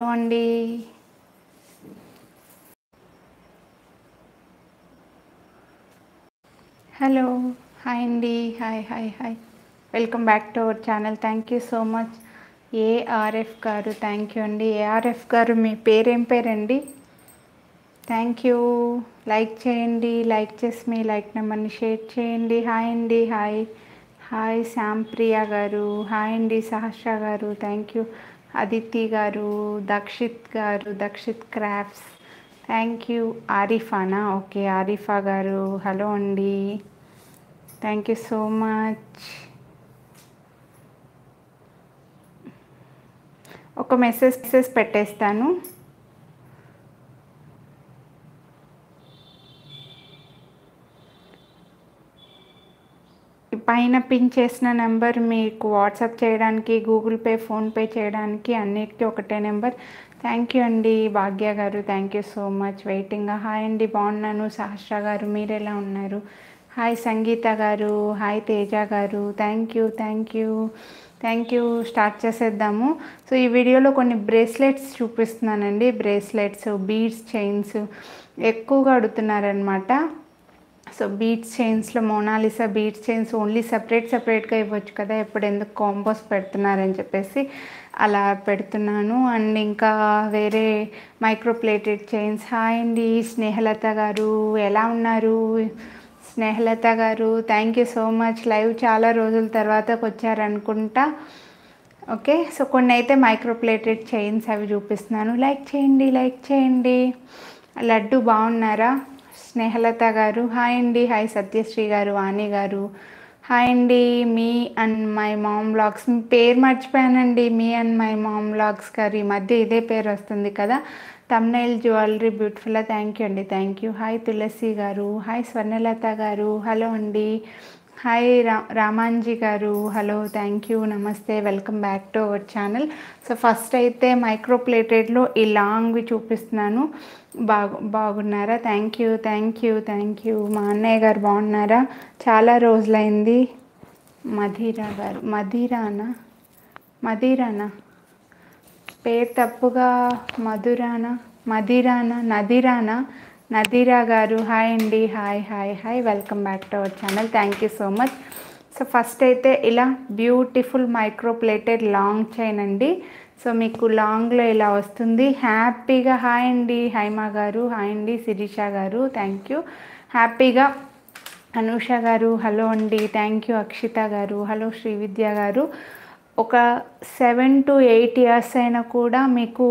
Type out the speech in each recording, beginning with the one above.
Hello అండి. Hello hi అండి hi hi hi. Welcome back to our channel. Thank you so much. ARF గారు thank you అండి. ARF గారు మీ పేరేం పేరండి? Thank you. లైక్ చేయండి లైక్ చేసి మీ లైక్ నెంబర్ని షేర్ చేయండి. హాయ్ అండి హాయ్. హాయ్ శ్యాంప్రియ గారు. హాయ్ అండి సహస్ర గారు. Thank you. అదితి గారు దక్షిత్ గారు దక్షిత్ క్రాఫ్ట్స్. థ్యాంక్ యూ ఆరిఫానా ఓకే ఆరిఫా గారు హలో అండి. థ్యాంక్ యూ సో మచ్ ఒక మెసేజ్ మెసేజ్ పెట్టేస్తాను. పైన పిన్ చేసిన నెంబర్ మీకు వాట్సాప్ చేయడానికి గూగుల్ పే ఫోన్పే చేయడానికి అన్నిటికీ ఒకటే నెంబర్. థ్యాంక్ యూ అండి భాగ్య గారు. Thank you so much. Waiting. Hi అండి. బాగున్నాను. సహస్ర గారు మీరు ఎలా ఉన్నారు? హాయ్ సంగీత గారు. హాయ్ తేజ గారు. Thank you thank you. Thank you. Start చేసేద్దాము. సో ఈ వీడియోలో కొన్ని బ్రేస్లెట్స్ చూపిస్తున్నానండి. బ్రేస్లెట్స్ బీడ్స్ చైన్స్ ఎక్కువగా అడుగుతున్నారనమాట so beads చైన్స్లో Mona Lisa beads chains only separate సపరేట్గా ఇవ్వచ్చు కదా. ఎప్పుడు ఎందుకు కాంబోస్ పెడుతున్నారని చెప్పేసి అలా పెడుతున్నాను. అండ్ ఇంకా వేరే మైక్రోప్లేటెడ్ చైన్స్ హాయ్ అండి స్నేహలత గారు. ఎలా ఉన్నారు? స్నేహలత గారు thank you so much live చాలా రోజుల తర్వాతకి వచ్చారనుకుంటా. ఓకే సో కొన్ని అయితే మైక్రోప్లేటెడ్ చైన్స్ అవి చూపిస్తున్నాను. లైక్ చేయండి లైక్ చేయండి. లడ్డు బాగున్నారా? స్నేహలత గారు. హాయ్ అండి. హాయ్ సత్యశ్రీ గారు వాణి గారు. హాయ్ అండి. Me and my mom blogs. మీ పేరు మర్చిపోయానండి. Me and my mom blogs గారు ఈ మధ్య ఇదే పేరు వస్తుంది కదా. Thumbnail jewellery beautiful thank you అండి. థ్యాంక్ యూ హాయ్ తులసి గారు. హాయ్ స్వర్ణలత గారు. హలో అండి. హాయ్ రా రామాంజీ గారు హలో థ్యాంక్ యూ నమస్తే welcome back to our channel so first అయితే మైక్రోప్లేటెడ్లో ఈ లాంగ్వి చూపిస్తున్నాను. బాగు బాగున్నారా? Thank you thank you thank you మా అన్నయ్య గారు బాగున్నారా? చాలా రోజులైంది. మధీరా గారు మధీరానా? మధీరానా? పేరు తప్పుగా మధురానా? మదిరానా నదిరానా? నదిరా గారు హాయ్ అండి hi hi hi welcome back to our channel thank you so much. So first అయితే ఇలా beautiful micro plated long chain అండి. సో మీకు లాంగ్లో ఇలా వస్తుంది. హ్యాపీగా హాయ్ అండి హైమా గారు హాయ్ అండి శిరీష గారు థ్యాంక్ యూ. హ్యాపీగా అనూష గారు హలో అండి థ్యాంక్ యూ అక్షిత గారు హలో శ్రీవిద్య గారు. ఒక సెవెన్ టు ఎయిట్ ఇయర్స్ అయినా కూడా మీకు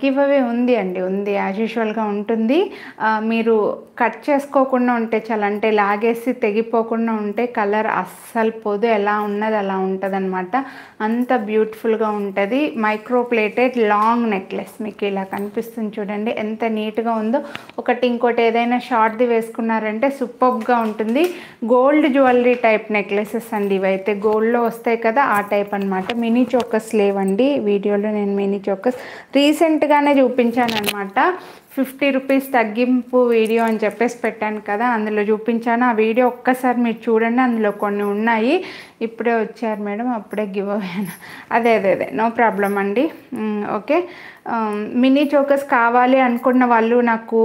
గివ్ అవే ఉంది అండి ఉంది యాజ్ యూజువల్గా ఉంటుంది. మీరు కట్ చేసుకోకుండా ఉంటే చాలా అంటే లాగేసి తెగిపోకుండా ఉంటే కలర్ అస్సలు పోదు ఎలా ఉన్నది అలా ఉంటుంది అనమాట అంత బ్యూటిఫుల్గా ఉంటుంది. మైక్రో ప్లేటెడ్ లాంగ్ నెక్లెస్ మీకు ఇలా కనిపిస్తుంది చూడండి ఎంత నీట్గా ఉందో. ఒకటి ఇంకోటి ఏదైనా షార్ట్ది వేసుకున్నారంటే సూపర్గా ఉంటుంది. గోల్డ్ జ్యువెలరీ టైప్ నెక్లెసెస్ అండి ఇవైతే. గోల్డ్లో వస్తాయి కదా ఆ టైప్ అనమాట మినీ చోకస్ లేవండి. వీడియోలో నేను మినీ చోకస్ రీసెంట్గానే చూపించాను అనమాట ఫిఫ్టీ రూపీస్ తగ్గింపు వీడియో అని చెప్పేసి పెట్టాను కదా అందులో చూపించాను. ఆ వీడియో ఒక్కసారి మీరు చూడండి. అందులో కొన్ని ఉన్నాయి. ఇప్పుడే వచ్చారు మేడం అప్పుడే గివ్ అవ్వాను అదే అదే అదే. నో ప్రాబ్లం అండి. ఓకే. మినీ చోకస్ కావాలి అనుకున్న వాళ్ళు నాకు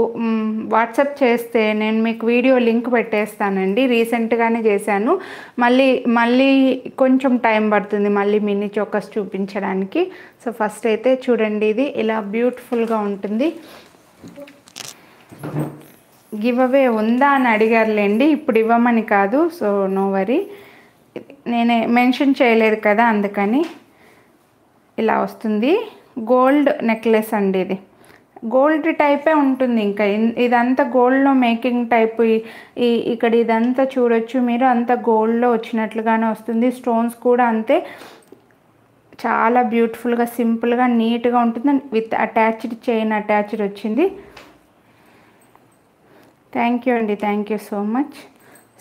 వాట్సప్ వాట్సాప్ చేస్తే నేను మీకు వీడియో లింక్ పెట్టేస్తానండి. రీసెంట్గానే చేశాను. మళ్ళీ మళ్ళీ కొంచెం టైం పడుతుంది మళ్ళీ మినీ చోకస్ చూపించడానికి. సో ఫస్ట్ అయితే చూడండి ఇది ఇలా బ్యూటిఫుల్గా ఉంటుంది. గివ్ అవే ఉందా అని అడిగారులేండి. ఇప్పుడు ఇవ్వమని కాదు. So no worry. నేనే మెన్షన్ చేయలేదు కదా అందుకని. ఇలా వస్తుంది. గోల్డ్ నెక్లెస్ అండి ఇది. గోల్డ్ టైపే ఉంటుంది ఇంకా. ఇదంతా గోల్డ్లో మేకింగ్ టైప్ ఈ- ఇక్కడ ఇదంతా చూడొచ్చు మీరు. అంతా గోల్డ్లో వచ్చినట్లుగానే వస్తుంది. స్టోన్స్ కూడా అంతే. చాలా బ్యూటిఫుల్గా సింపుల్గా నీట్గా ఉంటుంది. విత్ అటాచ్డ్ చైన్ అటాచ్డ్ వచ్చింది. థ్యాంక్ యూ అండి. Thank you so much.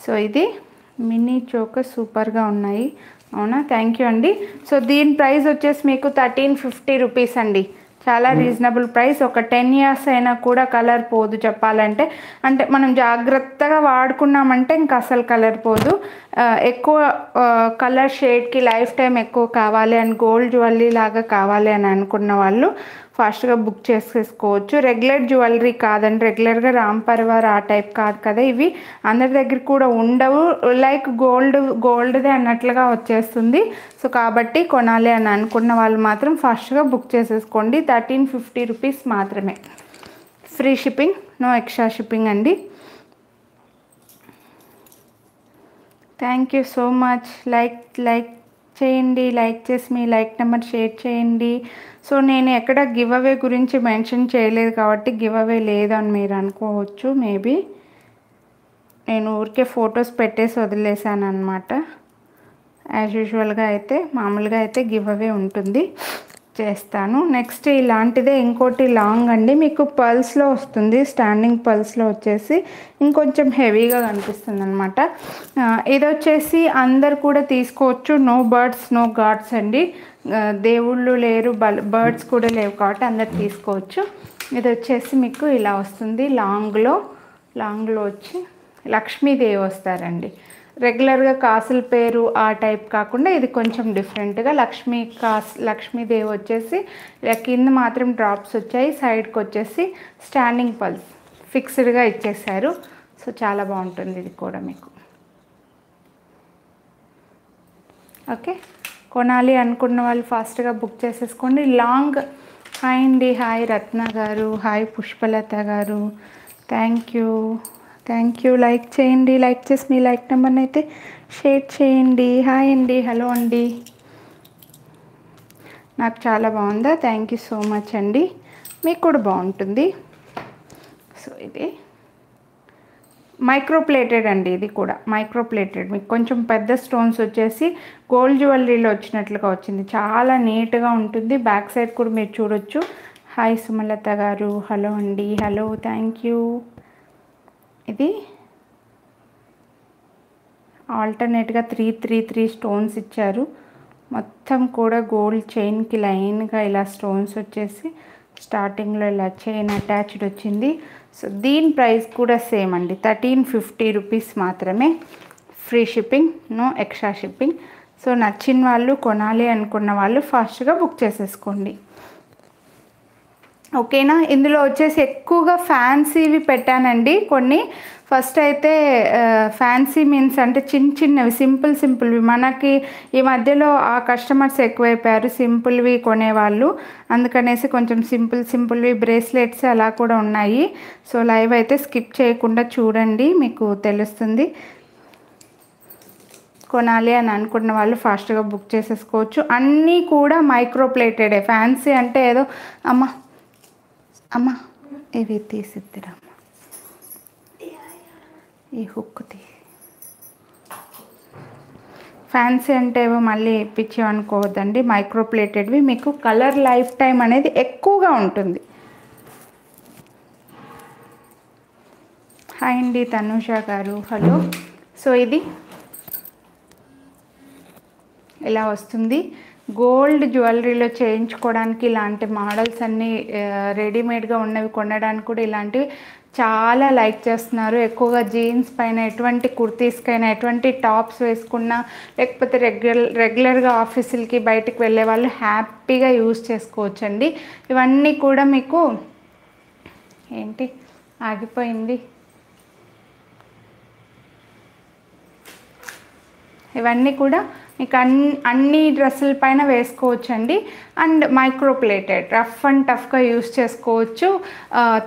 So ఇది మినీ చోక సూపర్గా ఉన్నాయి. అవునా? థ్యాంక్ యూ అండి. సో దీని ప్రైస్ వచ్చేసి మీకు థర్టీన్ ఫిఫ్టీ రూపీస్ అండి. చాలా రీజనబుల్ ప్రైస్ ఒక టెన్ ఇయర్స్ అయినా కూడా కలర్ పోదు చెప్పాలంటే. అంటే మనం జాగ్రత్తగా వాడుకున్నామంటే ఇంకా అసలు కలర్ పోదు. ఎక్కువ కలర్ షేడ్కి లైఫ్ టైం ఎక్కువ కావాలి అని గోల్డ్ జ్యువెలరీ లాగా కావాలి అని అనుకున్న వాళ్ళు ఫాస్ట్గా బుక్ చేసేసుకోవచ్చు. రెగ్యులర్ జ్యువెలరీ కాదండి. రెగ్యులర్గా రామ్ పర్వార్ ఆ టైప్ కాదు కదా ఇవి. అందరి దగ్గర కూడా ఉండవు. లైక్ గోల్డ్ గోల్డ్దే అన్నట్లుగా వచ్చేస్తుంది. సో కాబట్టి కొనాలి అని అనుకున్న వాళ్ళు మాత్రం ఫాస్ట్గా బుక్ చేసేసుకోండి. థర్టీన్ ఫిఫ్టీ రూపీస్ మాత్రమే. Free shipping no extra shipping అండి. Thank you so much. Like like చేయండి. లైక్ చేసి మీ లైక్ నెంబర్ షేర్ చేయండి. సో నేను ఎక్కడ గివ్ అవే గురించి మెన్షన్ చేయలేదు కాబట్టి గివ్ అవే లేదని మీరు అనుకోవచ్చు మేబీ. నేను ఊరికే ఫొటోస్ పెట్టేసి వదిలేసాను అనమాట యాజ్ యూజువల్గా అయితే మామూలుగా అయితే గివ్ అవే ఉంటుంది. చేస్తాను. నెక్స్ట్ ఇలాంటిదే ఇంకోటి లాంగ్ అండి. మీకు పల్స్లో వస్తుంది. స్టాండింగ్ పల్స్లో వచ్చేసి ఇంకొంచెం హెవీగా కనిపిస్తుంది అనమాట ఇది వచ్చేసి అందరు కూడా తీసుకోవచ్చు. నో బర్డ్స్ నో గాడ్స్ అండి. దేవుళ్ళు లేరు బల్ బర్డ్స్ కూడా లేవు కాబట్టి అందరు తీసుకోవచ్చు. ఇది వచ్చేసి మీకు ఇలా వస్తుంది. లాంగ్లో లాంగ్లో వచ్చి లక్ష్మీదేవి వస్తారండి. రెగ్యులర్గా కాసుల పేరు ఆ టైప్ కాకుండా ఇది కొంచెం డిఫరెంట్గా లక్ష్మీ కాస్ లక్ష్మీదేవి వచ్చేసి కింద మాత్రం డ్రాప్స్ వచ్చాయి సైడ్కి వచ్చేసి స్టాండింగ్ పల్స్ ఫిక్స్డ్గా ఇచ్చేసారు. సో చాలా బాగుంటుంది ఇది కూడా మీకు. ఓకే. కొనాలి అనుకున్న వాళ్ళు ఫాస్ట్గా బుక్ చేసేసుకోండి. లాంగ్ హాయ్ అండి. హాయ్ రత్న గారు. హాయ్ పుష్పలత గారు. Thank you. Thank you like చేయండి. లైక్ చేసి మీ లైక్ నెంబర్ని అయితే షేర్ చేయండి. హాయ్ అండి. హలో అండి. నాకు చాలా బాగుందా? థ్యాంక్ యూ సో మచ్ అండి. మీకు కూడా బాగుంటుంది. సో ఇది మైక్రోప్లేటెడ్ అండి. ఇది కూడా మైక్రోప్లేటెడ్ మీకు కొంచెం పెద్ద స్టోన్స్ వచ్చేసి గోల్డ్ జ్యువెలరీలో వచ్చినట్లుగా వచ్చింది. చాలా నీట్గా ఉంటుంది. బ్యాక్ సైడ్ కూడా మీరు చూడొచ్చు. హాయ్ సుమలత గారు. హలో అండి. హలో థ్యాంక్ యూ ఇది ఆల్టర్నేట్గా త్రీ త్రీ త్రీ స్టోన్స్ ఇచ్చారు. మొత్తం కూడా గోల్డ్ చైన్కి లైన్గా ఇలా స్టోన్స్ వచ్చేసి స్టార్టింగ్లో ఇలా చైన్ అటాచ్డ్ వచ్చింది. సో దీని ప్రైస్ కూడా సేమ్ అండి. థర్టీన్ ఫిఫ్టీ రూపీస్ మాత్రమే. Free shipping no extra shipping. So నచ్చిన వాళ్ళు కొనాలి అనుకున్న వాళ్ళు ఫాస్ట్గా బుక్ చేసేసుకోండి. ఓకేనా? ఇందులో వచ్చేసి ఎక్కువగా ఫ్యాన్సీవి పెట్టానండి. కొన్ని ఫస్ట్ అయితే ఫ్యాన్సీ మీన్స్ అంటే చిన్న చిన్నవి సింపుల్ సింపుల్వి. మనకి ఈ మధ్యలో ఆ కస్టమర్స్ ఎక్కువైపోయారు సింపుల్వి కొనేవాళ్ళు. అందుకనేసి కొంచెం సింపుల్ సింపుల్వి బ్రేస్లెట్స్ అలా కూడా ఉన్నాయి. సో లైవ్ అయితే స్కిప్ చేయకుండా చూడండి మీకు తెలుస్తుంది. కొనాలి అని అనుకున్న వాళ్ళు ఫాస్ట్గా బుక్ చేసేసుకోవచ్చు. అన్నీ కూడా మైక్రో ప్లేటెడే ఫ్యాన్సీ అంటే ఏదో అమ్మ అమ్మ ఇవి తీసిద్దిరమ్మ. ఈ హుక్ తీ ఫ్యాన్సీ అంటే ఏవో మళ్ళీ ఇప్పించామనుకోవద్దండి అనుకోవద్దండి. మీకు కలర్ లైఫ్ టైం అనేది ఎక్కువగా ఉంటుంది. హాయ్ అండి తనుష గారు. హలో. సో ఇది ఇలా వస్తుంది? గోల్డ్ జ్యువెలరీలో చేయించుకోవడానికి ఇలాంటి మోడల్స్ అన్నీ రెడీమేడ్గా ఉన్నవి కొనడానికి కూడా ఇలాంటివి చాలా లైక్ చేస్తున్నారు. ఎక్కువగా జీన్స్ పైన ఎటువంటి కుర్తీస్కైనా ఎటువంటి టాప్స్ వేసుకున్నా లేకపోతే రెగ్యులర్ రెగ్యులర్గా ఆఫీసులకి బయటకు వెళ్ళే వాళ్ళు హ్యాపీగా యూజ్ చేసుకోవచ్చండి. ఇవన్నీ కూడా మీకు ఏంటి? ఆగిపోయింది. ఇవన్నీ కూడా మీకు అన్ని అన్ని డ్రెస్సుల పైన వేసుకోవచ్చు అండి అండ్ మైక్రోప్లేటెడ్ రఫ్ అండ్ టఫ్గా యూస్ చేసుకోవచ్చు.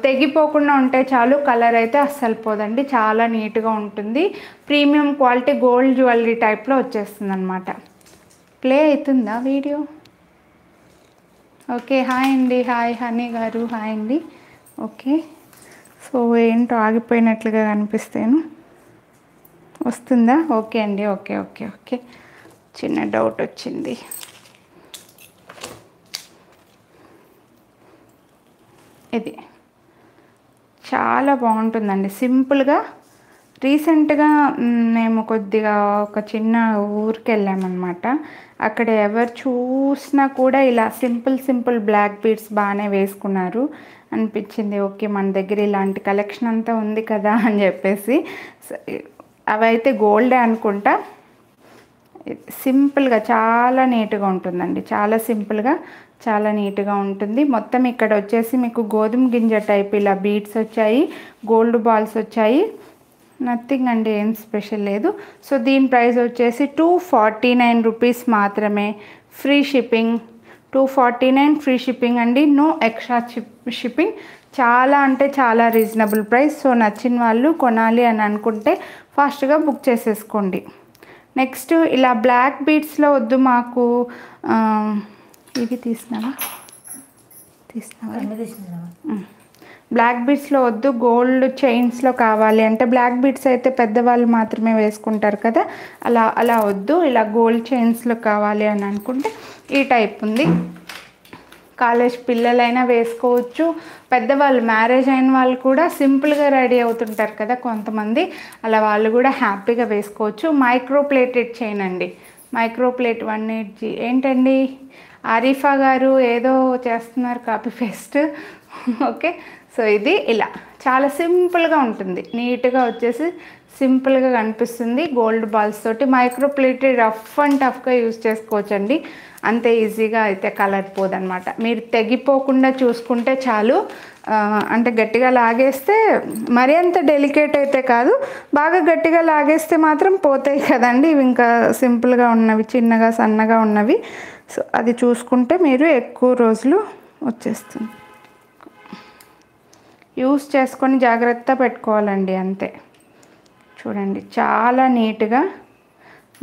తెగిపోకుండా ఉంటే చాలు కలర్ అయితే అస్సలు పోదండి. చాలా నీట్గా ఉంటుంది. ప్రీమియం క్వాలిటీ గోల్డ్ జ్యువెలరీ టైప్లో వచ్చేస్తుంది అనమాట ప్లే అవుతుందా వీడియో? ఓకే హాయ్ అండి. హాయ్ హనీ గారు. హాయ్ అండి. ఓకే. సో ఏంటో ఆగిపోయినట్లుగా కనిపిస్తాను. వస్తుందా? ఓకే అండి. Okay okay okay. చిన్న డౌట్ వచ్చింది. ఇది చాలా బాగుంటుందండి. సింపుల్గా రీసెంట్గా మేము కొద్దిగా ఒక చిన్న ఊరికి వెళ్ళామన్నమాట అక్కడ ఎవరు చూసినా కూడా ఇలా సింపుల్ సింపుల్ బ్లాక్ బీడ్స్ బాగానే వేసుకున్నారు. అనిపించింది ఓకే మన దగ్గర ఇలాంటి కలెక్షన్ అంతా ఉంది కదా అని చెప్పేసి. అవైతే గోల్డే అనుకుంటా. సింపుల్గా చాలా నీట్గా ఉంటుందండి. చాలా సింపుల్గా చాలా నీట్గా ఉంటుంది. మొత్తం ఇక్కడ వచ్చేసి మీకు గోధుమ గింజ టైప్ ఇలా బీట్స్ వచ్చాయి గోల్డ్ బాల్స్ వచ్చాయి. నథింగ్ అండి ఏం స్పెషల్ లేదు. సో దీని ప్రైస్ వచ్చేసి టూ ఫార్టీ నైన్ రూపీస్ మాత్రమే. Free shipping two forty nine free shipping అండి. No extra shipping. చాలా అంటే చాలా రీజనబుల్ ప్రైస్. సో నచ్చిన వాళ్ళు కొనాలి అని అనుకుంటే ఫాస్ట్గా బుక్ చేసేసుకోండి. నెక్స్ట్ ఇలా బ్లాక్ బీడ్స్లో వద్దు మాకు ఇవి తీసినావా? తీసినావా? బ్లాక్ బీడ్స్లో వద్దు గోల్డ్ చైన్స్లో కావాలి అంటే బ్లాక్ బీడ్స్ అయితే పెద్దవాళ్ళు మాత్రమే వేసుకుంటారు కదా అలా అలా వద్దు. ఇలా గోల్డ్ చైన్స్లో కావాలి అని అనుకుంటే ఈ టైప్ ఉంది. కాలేజ్ పిల్లలైనా వేసుకోవచ్చు. పెద్దవాళ్ళు మ్యారేజ్ అయిన వాళ్ళు కూడా సింపుల్గా రెడీ అవుతుంటారు కదా కొంతమంది. అలా వాళ్ళు కూడా హ్యాపీగా వేసుకోవచ్చు. మైక్రో ప్లేటెడ్ చైన్ అండి. Micro plate one eight G. ఏంటండి? ఆరిఫా గారు ఏదో చేస్తున్నారు కాపీ పేస్ట్. ఓకే. సో ఇది ఇలా. చాలా సింపుల్గా ఉంటుంది. నీట్గా వచ్చేసి సింపుల్గా కనిపిస్తుంది. గోల్డ్ బాల్స్ తోటి మైక్రో ప్లేటెడ్ రఫ్ అండ్ టఫ్గా యూజ్ చేసుకోవచ్చండి. అంతే ఈజీగా అయితే కలర్ పోదనమాట మీరు తెగిపోకుండా చూసుకుంటే చాలు. అంటే గట్టిగా లాగేస్తే మరీ అంత డెలికేట్ అయితే కాదు. బాగా గట్టిగా లాగేస్తే మాత్రం పోతాయి కదండి. ఇవి ఇంకా సింపుల్గా ఉన్నవి చిన్నగా సన్నగా ఉన్నవి. సో అది చూసుకుంటే మీరు ఎక్కువ రోజులు వచ్చేస్తుంది. యూస్ చేసుకొని జాగ్రత్త పెట్టుకోవాలండి అంతే. చూడండి చాలా నీట్గా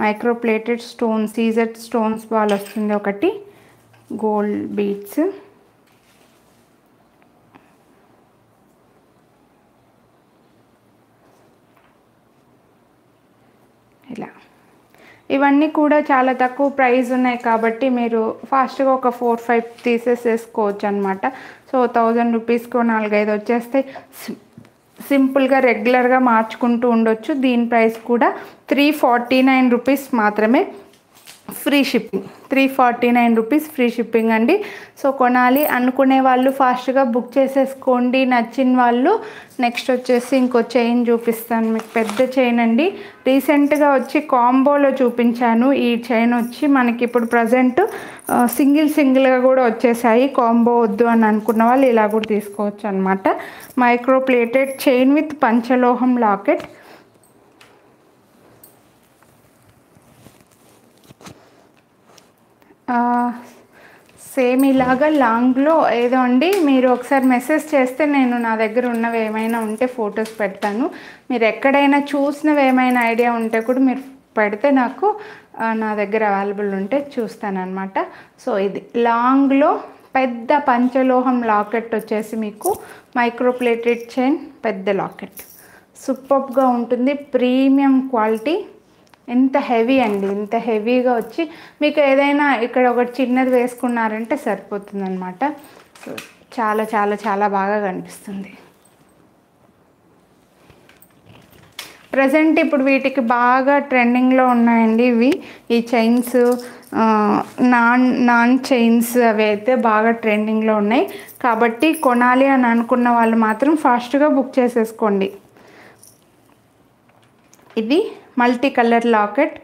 microplated stone CZ stones ball వస్తుంది ఒకటి. Gold beads. ఇలా. ఇవన్నీ కూడా చాలా తక్కువ ప్రైస్ ఉన్నాయి కాబట్టి మీరు ఫాస్ట్గా ఒక ఫోర్ ఫైవ్ తీసేసేసుకోవచ్చు అనమాట సో థౌజండ్ రూపీస్కి నాలుగైదు వచ్చేస్తే సింపుల్గా రెగ్యులర్గా మార్చుకుంటూ ఉండొచ్చు. దీని ప్రైస్ కూడా త్రీ ఫార్టీ నైన్ రూపీస్ మాత్రమే free shipping. Three forty nine rupees free shipping అండి. సో కొనాలి. అనుకునే వాళ్ళు ఫాస్ట్గా బుక్ చేసేసుకోండి. నచ్చిన వాళ్ళు నెక్స్ట్ వచ్చేసి ఇంకో చైన్ చూపిస్తాను. మీకు పెద్ద చైన్ అండి. రీసెంట్గా వచ్చి కాంబోలో చూపించాను. ఈ చైన్ వచ్చి మనకి ఇప్పుడు ప్రజెంట్ సింగిల్ సింగిల్గా కూడా వచ్చేసాయి. కాంబో వద్దు అని అనుకున్న వాళ్ళు ఇలా కూడా తీసుకోవచ్చు అనమాట మైక్రో ప్లేటెడ్ చైన్ విత్ పంచలోహం లాకెట్. సేమ్ ఇలాగా లాంగ్లో ఏదో అండి మీరు ఒకసారి మెసేజ్ చేస్తే నేను నా దగ్గర ఉన్నవి ఏమైనా ఉంటే ఫొటోస్ పెడతాను. మీరు ఎక్కడైనా చూసినవి ఏమైనా ఐడియా ఉంటే కూడా మీరు పెడితే నాకు నా దగ్గర అవైలబుల్ ఉంటే చూస్తానమాట సో ఇది లాంగ్లో పెద్ద పంచలోహం లాకెట్ వచ్చేసి మీకు మైక్రోప్లేటెడ్ చైన్ పెద్ద లాకెట్. సూపర్గా ఉంటుంది ప్రీమియం క్వాలిటీ ఎంత హెవీ అండి ఇంత హెవీగా వచ్చి మీకు ఏదైనా ఇక్కడ ఒకటి చిన్నది వేసుకున్నారంటే సరిపోతుంది అనమాట సో చాలా చాలా చాలా బాగా కనిపిస్తుంది. ప్రజెంట్ ఇప్పుడు వీటికి బాగా ట్రెండింగ్లో ఉన్నాయండి ఇవి. ఈ చైన్స్ నాన్ నాన్ చైన్స్ అవి అయితే బాగా ట్రెండింగ్లో ఉన్నాయి. కాబట్టి కొనాలి అని అనుకున్న వాళ్ళు మాత్రం ఫాస్ట్గా బుక్ చేసేసుకోండి. ఇది multi colour locket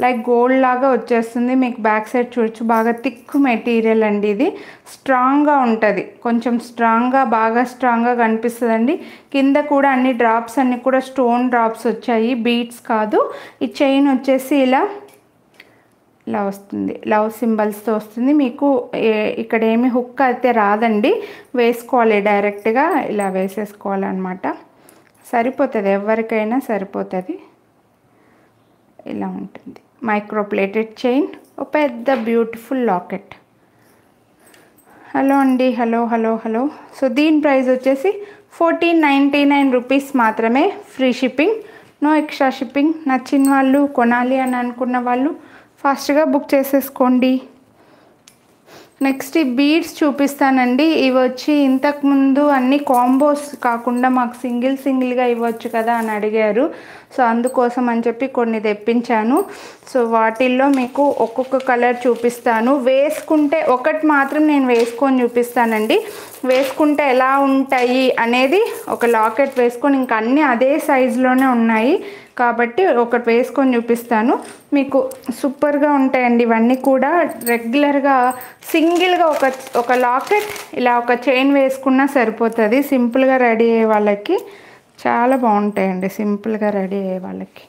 like gold లాగా వచ్చేస్తుంది. మీకు బ్యాక్ సైడ్ చూడొచ్చు. బాగా థిక్ మెటీరియల్ అండి ఇది. స్ట్రాంగ్గా ఉంటుంది. కొంచెం స్ట్రాంగ్గా బాగా స్ట్రాంగ్గా కనిపిస్తుందండి. కింద కూడా అన్ని డ్రాప్స్ అన్నీ కూడా స్టోన్ డ్రాప్స్ వచ్చాయి. బీట్స్ కాదు. ఈ చైన్ వచ్చేసి ఇలా ఇలా వస్తుంది. లవ్ సింబల్స్తో వస్తుంది. మీకు ఏ- ఇక్కడ ఏమి హుక్ అయితే రాదండి. వేసుకోవాలి డైరెక్ట్గా ఇలా వేసేసుకోవాలన్నమాట. సరిపోతుంది. ఎవరికైనా సరిపోతుంది. ఇలా ఉంటుంది. మైక్రోప్లేటెడ్ చైన్ ఒక పెద్ద బ్యూటిఫుల్ లాకెట్ హలో అండి హలో హలో హలో సో దీని ప్రైస్ వచ్చేసి ఫోర్టీన్ నైంటీ నైన్ రూపీస్ మాత్రమే free shipping no extra shipping నచ్చిన వాళ్ళు కొనాలి అని అనుకున్న వాళ్ళు ఫాస్ట్గా బుక్ చేసేసుకోండి. నెక్స్ట్ ఈ బీడ్స్ చూపిస్తానండి. ఇవి వచ్చి ఇంతకుముందు అన్ని కాంబోస్ కాకుండా మాకు సింగిల్ సింగిల్గా ఇవ్వచ్చు కదా అని అడిగారు. సో అందుకోసం అని చెప్పి కొన్ని తెప్పించాను. సో వాటిల్లో మీకు ఒక్కొక్క కలర్ చూపిస్తాను. వేసుకుంటే ఒకటి మాత్రం నేను వేసుకొని చూపిస్తానండి. వేసుకుంటే ఎలా ఉంటాయి అనేది ఒక లాకెట్ వేసుకొని ఇంకా అన్నీ అదే సైజులోనే ఉన్నాయి. కాబట్టి ఒకటి వేసుకొని చూపిస్తాను. మీకు సూపర్గా ఉంటాయండి ఇవన్నీ కూడా. రెగ్యులర్గా సింగిల్గా ఒక ఒక లాకెట్ ఇలా ఒక చైన్ వేసుకున్నా సరిపోతుంది. సింపుల్గా రెడీ అయ్యే వాళ్ళకి. చాలా బాగుంటాయండి. సింపుల్గా రెడీ అయ్యే వాళ్ళకి.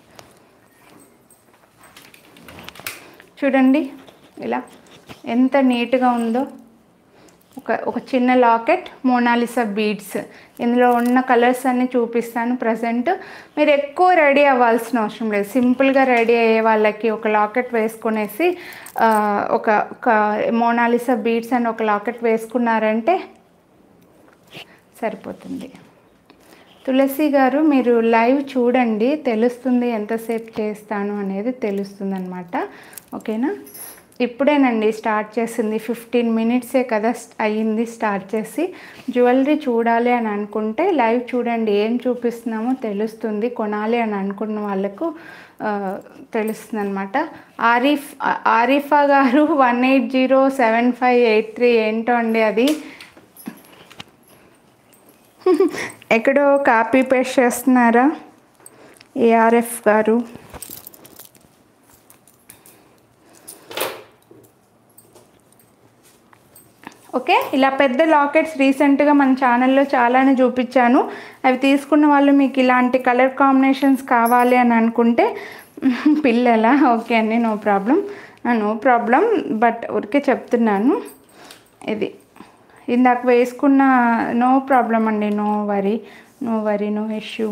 చూడండి ఇలా ఎంత నీట్గా ఉందో. ఒక ఒక చిన్న లాకెట్ మోనాలిసా బీడ్స్. ఇందులో ఉన్న కలర్స్ అన్నీ చూపిస్తాను ప్రజెంట్. మీరు ఎక్కువ రెడీ అవ్వాల్సిన అవసరం లేదు. సింపుల్గా రెడీ అయ్యే వాళ్ళకి ఒక లాకెట్ వేసుకునేసి ఒక ఒక మోనాలిసా బీడ్స్ అని ఒక లాకెట్ వేసుకున్నారంటే సరిపోతుంది. తులసి గారు మీరు లైవ్ చూడండి తెలుస్తుంది ఎంతసేపు చేస్తాను అనేది తెలుస్తుంది అనమాట ఓకేనా? ఇప్పుడేనండి స్టార్ట్ చేసింది. ఫిఫ్టీన్ మినిట్సే కదా అయ్యింది స్టార్ట్ చేసి. జ్యువెలరీ చూడాలి అని అనుకుంటే లైవ్ చూడండి ఏం చూపిస్తున్నామో తెలుస్తుంది. కొనాలి అని అనుకున్న వాళ్ళకు తెలుస్తుంది అనమాట ఆరిఫ్ ఆరిఫా గారు one eight zero seven five eight three ఏంటో అండి అది? ఎక్కడో కాపీ పేస్ట్ చేస్తున్నారా? ఏఆర్ఎఫ్ గారు. ఓకే ఇలా పెద్ద లాకెట్స్ రీసెంట్గా మన ఛానల్లో చాలానే చూపించాను. అవి తీసుకున్న వాళ్ళు మీకు ఇలాంటి కలర్ కాంబినేషన్స్ కావాలి అని అనుకుంటే పిల్లల? ఓకే అండి no problem. No problem but ఊరికే చెప్తున్నాను. ఇది. ఇందాక వేసుకున్న నో ప్రాబ్లం అండి no worry no worry no issue.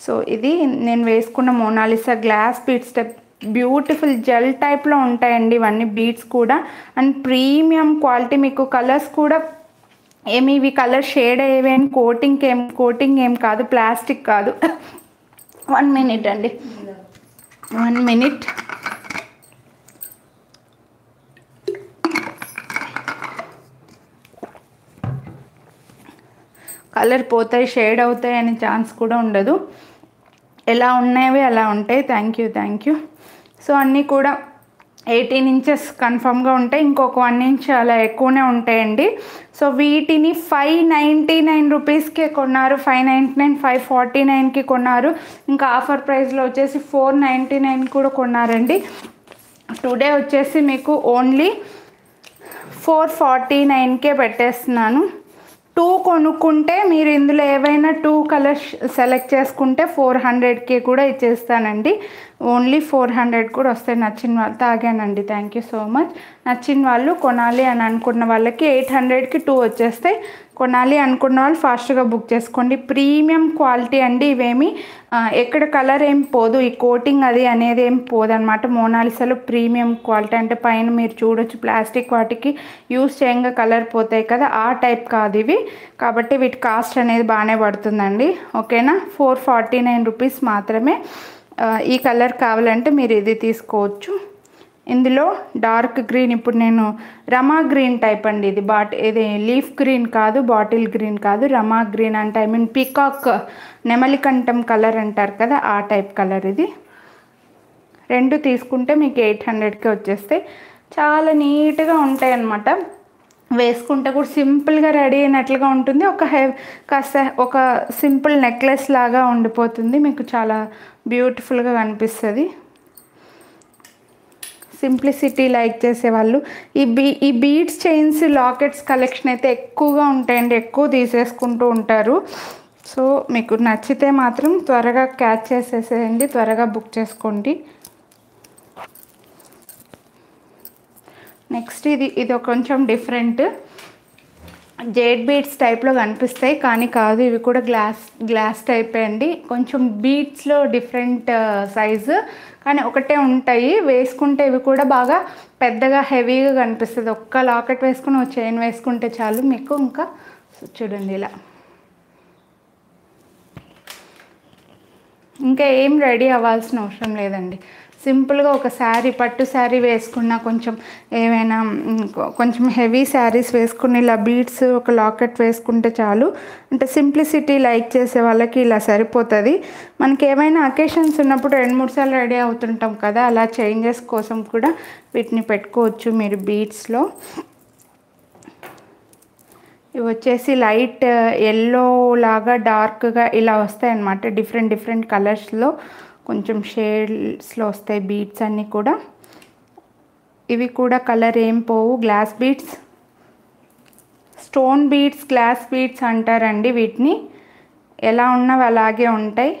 So ఇది నేను వేసుకున్న Mona Lisa glass beads step beautiful gel టైప్లో ఉంటాయండి ఇవన్నీ బీట్స్ కూడా. అండ్ ప్రీమియం క్వాలిటీ మీకు కలర్స్ కూడా ఏమి ఇవి కలర్ షేడ్ అయ్యేవేం అని కోటింగ్ ఏం కోటింగ్ ఏం కాదు ప్లాస్టిక్ కాదు. వన్ మినిట్ అండి. One minute. కలర్ పోతాయి షేడ్ అవుతాయి అనే ఛాన్స్ కూడా ఉండదు. ఎలా ఉన్నాయవి అలా ఉంటాయి. Thank you thank you. So అన్నీ కూడా ఎయిటీన్ ఇంచెస్ కన్ఫామ్గా ఉంటాయి. ఇంకొక వన్ ఇంచ్ అలా ఎక్కువనే ఉంటాయండి. సో వీటిని ఫైవ్ నైంటీ నైన్ రూపీస్కే కొన్నారు. Five ninety nine five forty నైన్కి కొన్నారు. ఇంకా ఆఫర్ ప్రైస్లో వచ్చేసి ఫోర్ నైంటీ నైన్ కూడా కొన్నారండి. టుడే వచ్చేసి మీకు ఓన్లీ ఫోర్ ఫార్టీ నైన్కే పెట్టేస్తున్నాను. టూ కొనుక్కుంటే మీరు ఇందులో ఏవైనా టూ కలర్స్ సెలెక్ట్ చేసుకుంటే ఫోర్ హండ్రెడ్కి కూడా ఇచ్చేస్తానండి. ఓన్లీ ఫోర్ హండ్రెడ్ కూడా వస్తాయి. నచ్చిన వాళ్ళు తాగానండి. థ్యాంక్ యూ సో మచ్ నచ్చిన వాళ్ళు కొనాలి అని అనుకున్న వాళ్ళకి ఎయిట్ హండ్రెడ్కి టూ వచ్చేస్తాయి. కొనాలి అనుకున్న వాళ్ళు ఫాస్ట్గా బుక్ చేసుకోండి. ప్రీమియం క్వాలిటీ అండి ఇవేమి. ఎక్కడ కలర్ ఏం పోదు. ఈ కోటింగ్ అది అనేది ఏం పోదు అనమాట మోనాలిసాలో ప్రీమియం క్వాలిటీ అంటే పైన మీరు చూడొచ్చు. ప్లాస్టిక్ వాటికి యూస్ చేయంగా కలర్ పోతాయి కదా. ఆ టైప్ కాదు ఇవి. కాబట్టి వీటి కాస్ట్ అనేది బాగానే పడుతుందండి. ఓకేనా? ఫోర్ ఫార్టీ నైన్ రూపీస్ మాత్రమే. ఈ కలర్ కావాలంటే మీరు ఇది తీసుకోవచ్చు. ఇందులో డార్క్ గ్రీన్ ఇప్పుడు నేను రమా గ్రీన్ టైప్ అండి ఇది. బాట్ ఇది లీఫ్ గ్రీన్ కాదు బాటిల్ గ్రీన్ కాదు. రమా గ్రీన్ అంటే ఐ మీన్ పీకాక్ నెమలికంఠం కలర్ అంటారు కదా ఆ టైప్ కలర్ ఇది. రెండు తీసుకుంటే మీకు ఎయిట్ హండ్రెడ్కి వచ్చేస్తాయి. చాలా నీట్గా ఉంటాయి అన్నమాట వేసుకుంటే కూడా సింపుల్గా రెడీ అయినట్లుగా ఉంటుంది. ఒక హె కాస్త ఒక సింపుల్ నెక్లెస్ లాగా ఉండిపోతుంది. మీకు చాలా బ్యూటిఫుల్గా కనిపిస్తుంది. సింప్లిసిటీ లైక్ చేసేవాళ్ళు. ఈ బీ ఈ బీడ్స్ చైన్స్ లాకెట్స్ కలెక్షన్ అయితే ఎక్కువగా ఉంటాయండి. ఎక్కువ తీసేసుకుంటూ ఉంటారు. సో మీకు నచ్చితే మాత్రం త్వరగా క్యాచ్ చేసేసేయండి. త్వరగా బుక్ చేసుకోండి. నెక్స్ట్ ఇది ఇది ఒక కొంచెం డిఫరెంట్ జేడ్ బీడ్స్ టైప్లో కనిపిస్తాయి కానీ కాదు ఇవి కూడా గ్లాస్ గ్లాస్ టైప్ అండి. కొంచెం బీడ్స్లో డిఫరెంట్ సైజు కానీ ఒకటే ఉంటాయి. వేసుకుంటే ఇవి కూడా బాగా పెద్దగా హెవీగా కనిపిస్తుంది. ఒక్క లాకెట్ వేసుకుని ఒక చైన్ వేసుకుంటే చాలు. మీకు ఇంకా చూడండి ఇలా. ఇంకా ఏం రెడీ అవ్వాల్సిన అవసరం లేదండి. సింపుల్గా ఒక శారీ పట్టు శారీ వేసుకున్న కొంచెం ఏమైనా కొంచెం హెవీ శారీస్ వేసుకుని ఇలా బీడ్స్ ఒక లాకెట్ వేసుకుంటే చాలు. అంటే సింప్లిసిటీ లైక్ చేసే వాళ్ళకి ఇలా సరిపోతుంది. మనకి ఏమైనా అకేషన్స్ ఉన్నప్పుడు రెండు మూడు సార్లు రెడీ అవుతుంటాం కదా అలా చేంజెస్ కోసం కూడా వీటిని పెట్టుకోవచ్చు మీరు బీడ్స్లో ఇవి వచ్చేసి లైట్ ఎల్లో లాగా డార్క్గా ఇలా వస్తాయి అన్నమాట డిఫరెంట్ డిఫరెంట్ కలర్స్లో. కొంచెం షేడ్స్లో వస్తాయి బీడ్స్ అన్నీ కూడా. ఇవి కూడా కలర్ ఏం పోవు. Glass beads stone beads glass beads అంటారండి వీటిని. ఎలా ఉన్నవి అలాగే ఉంటాయి.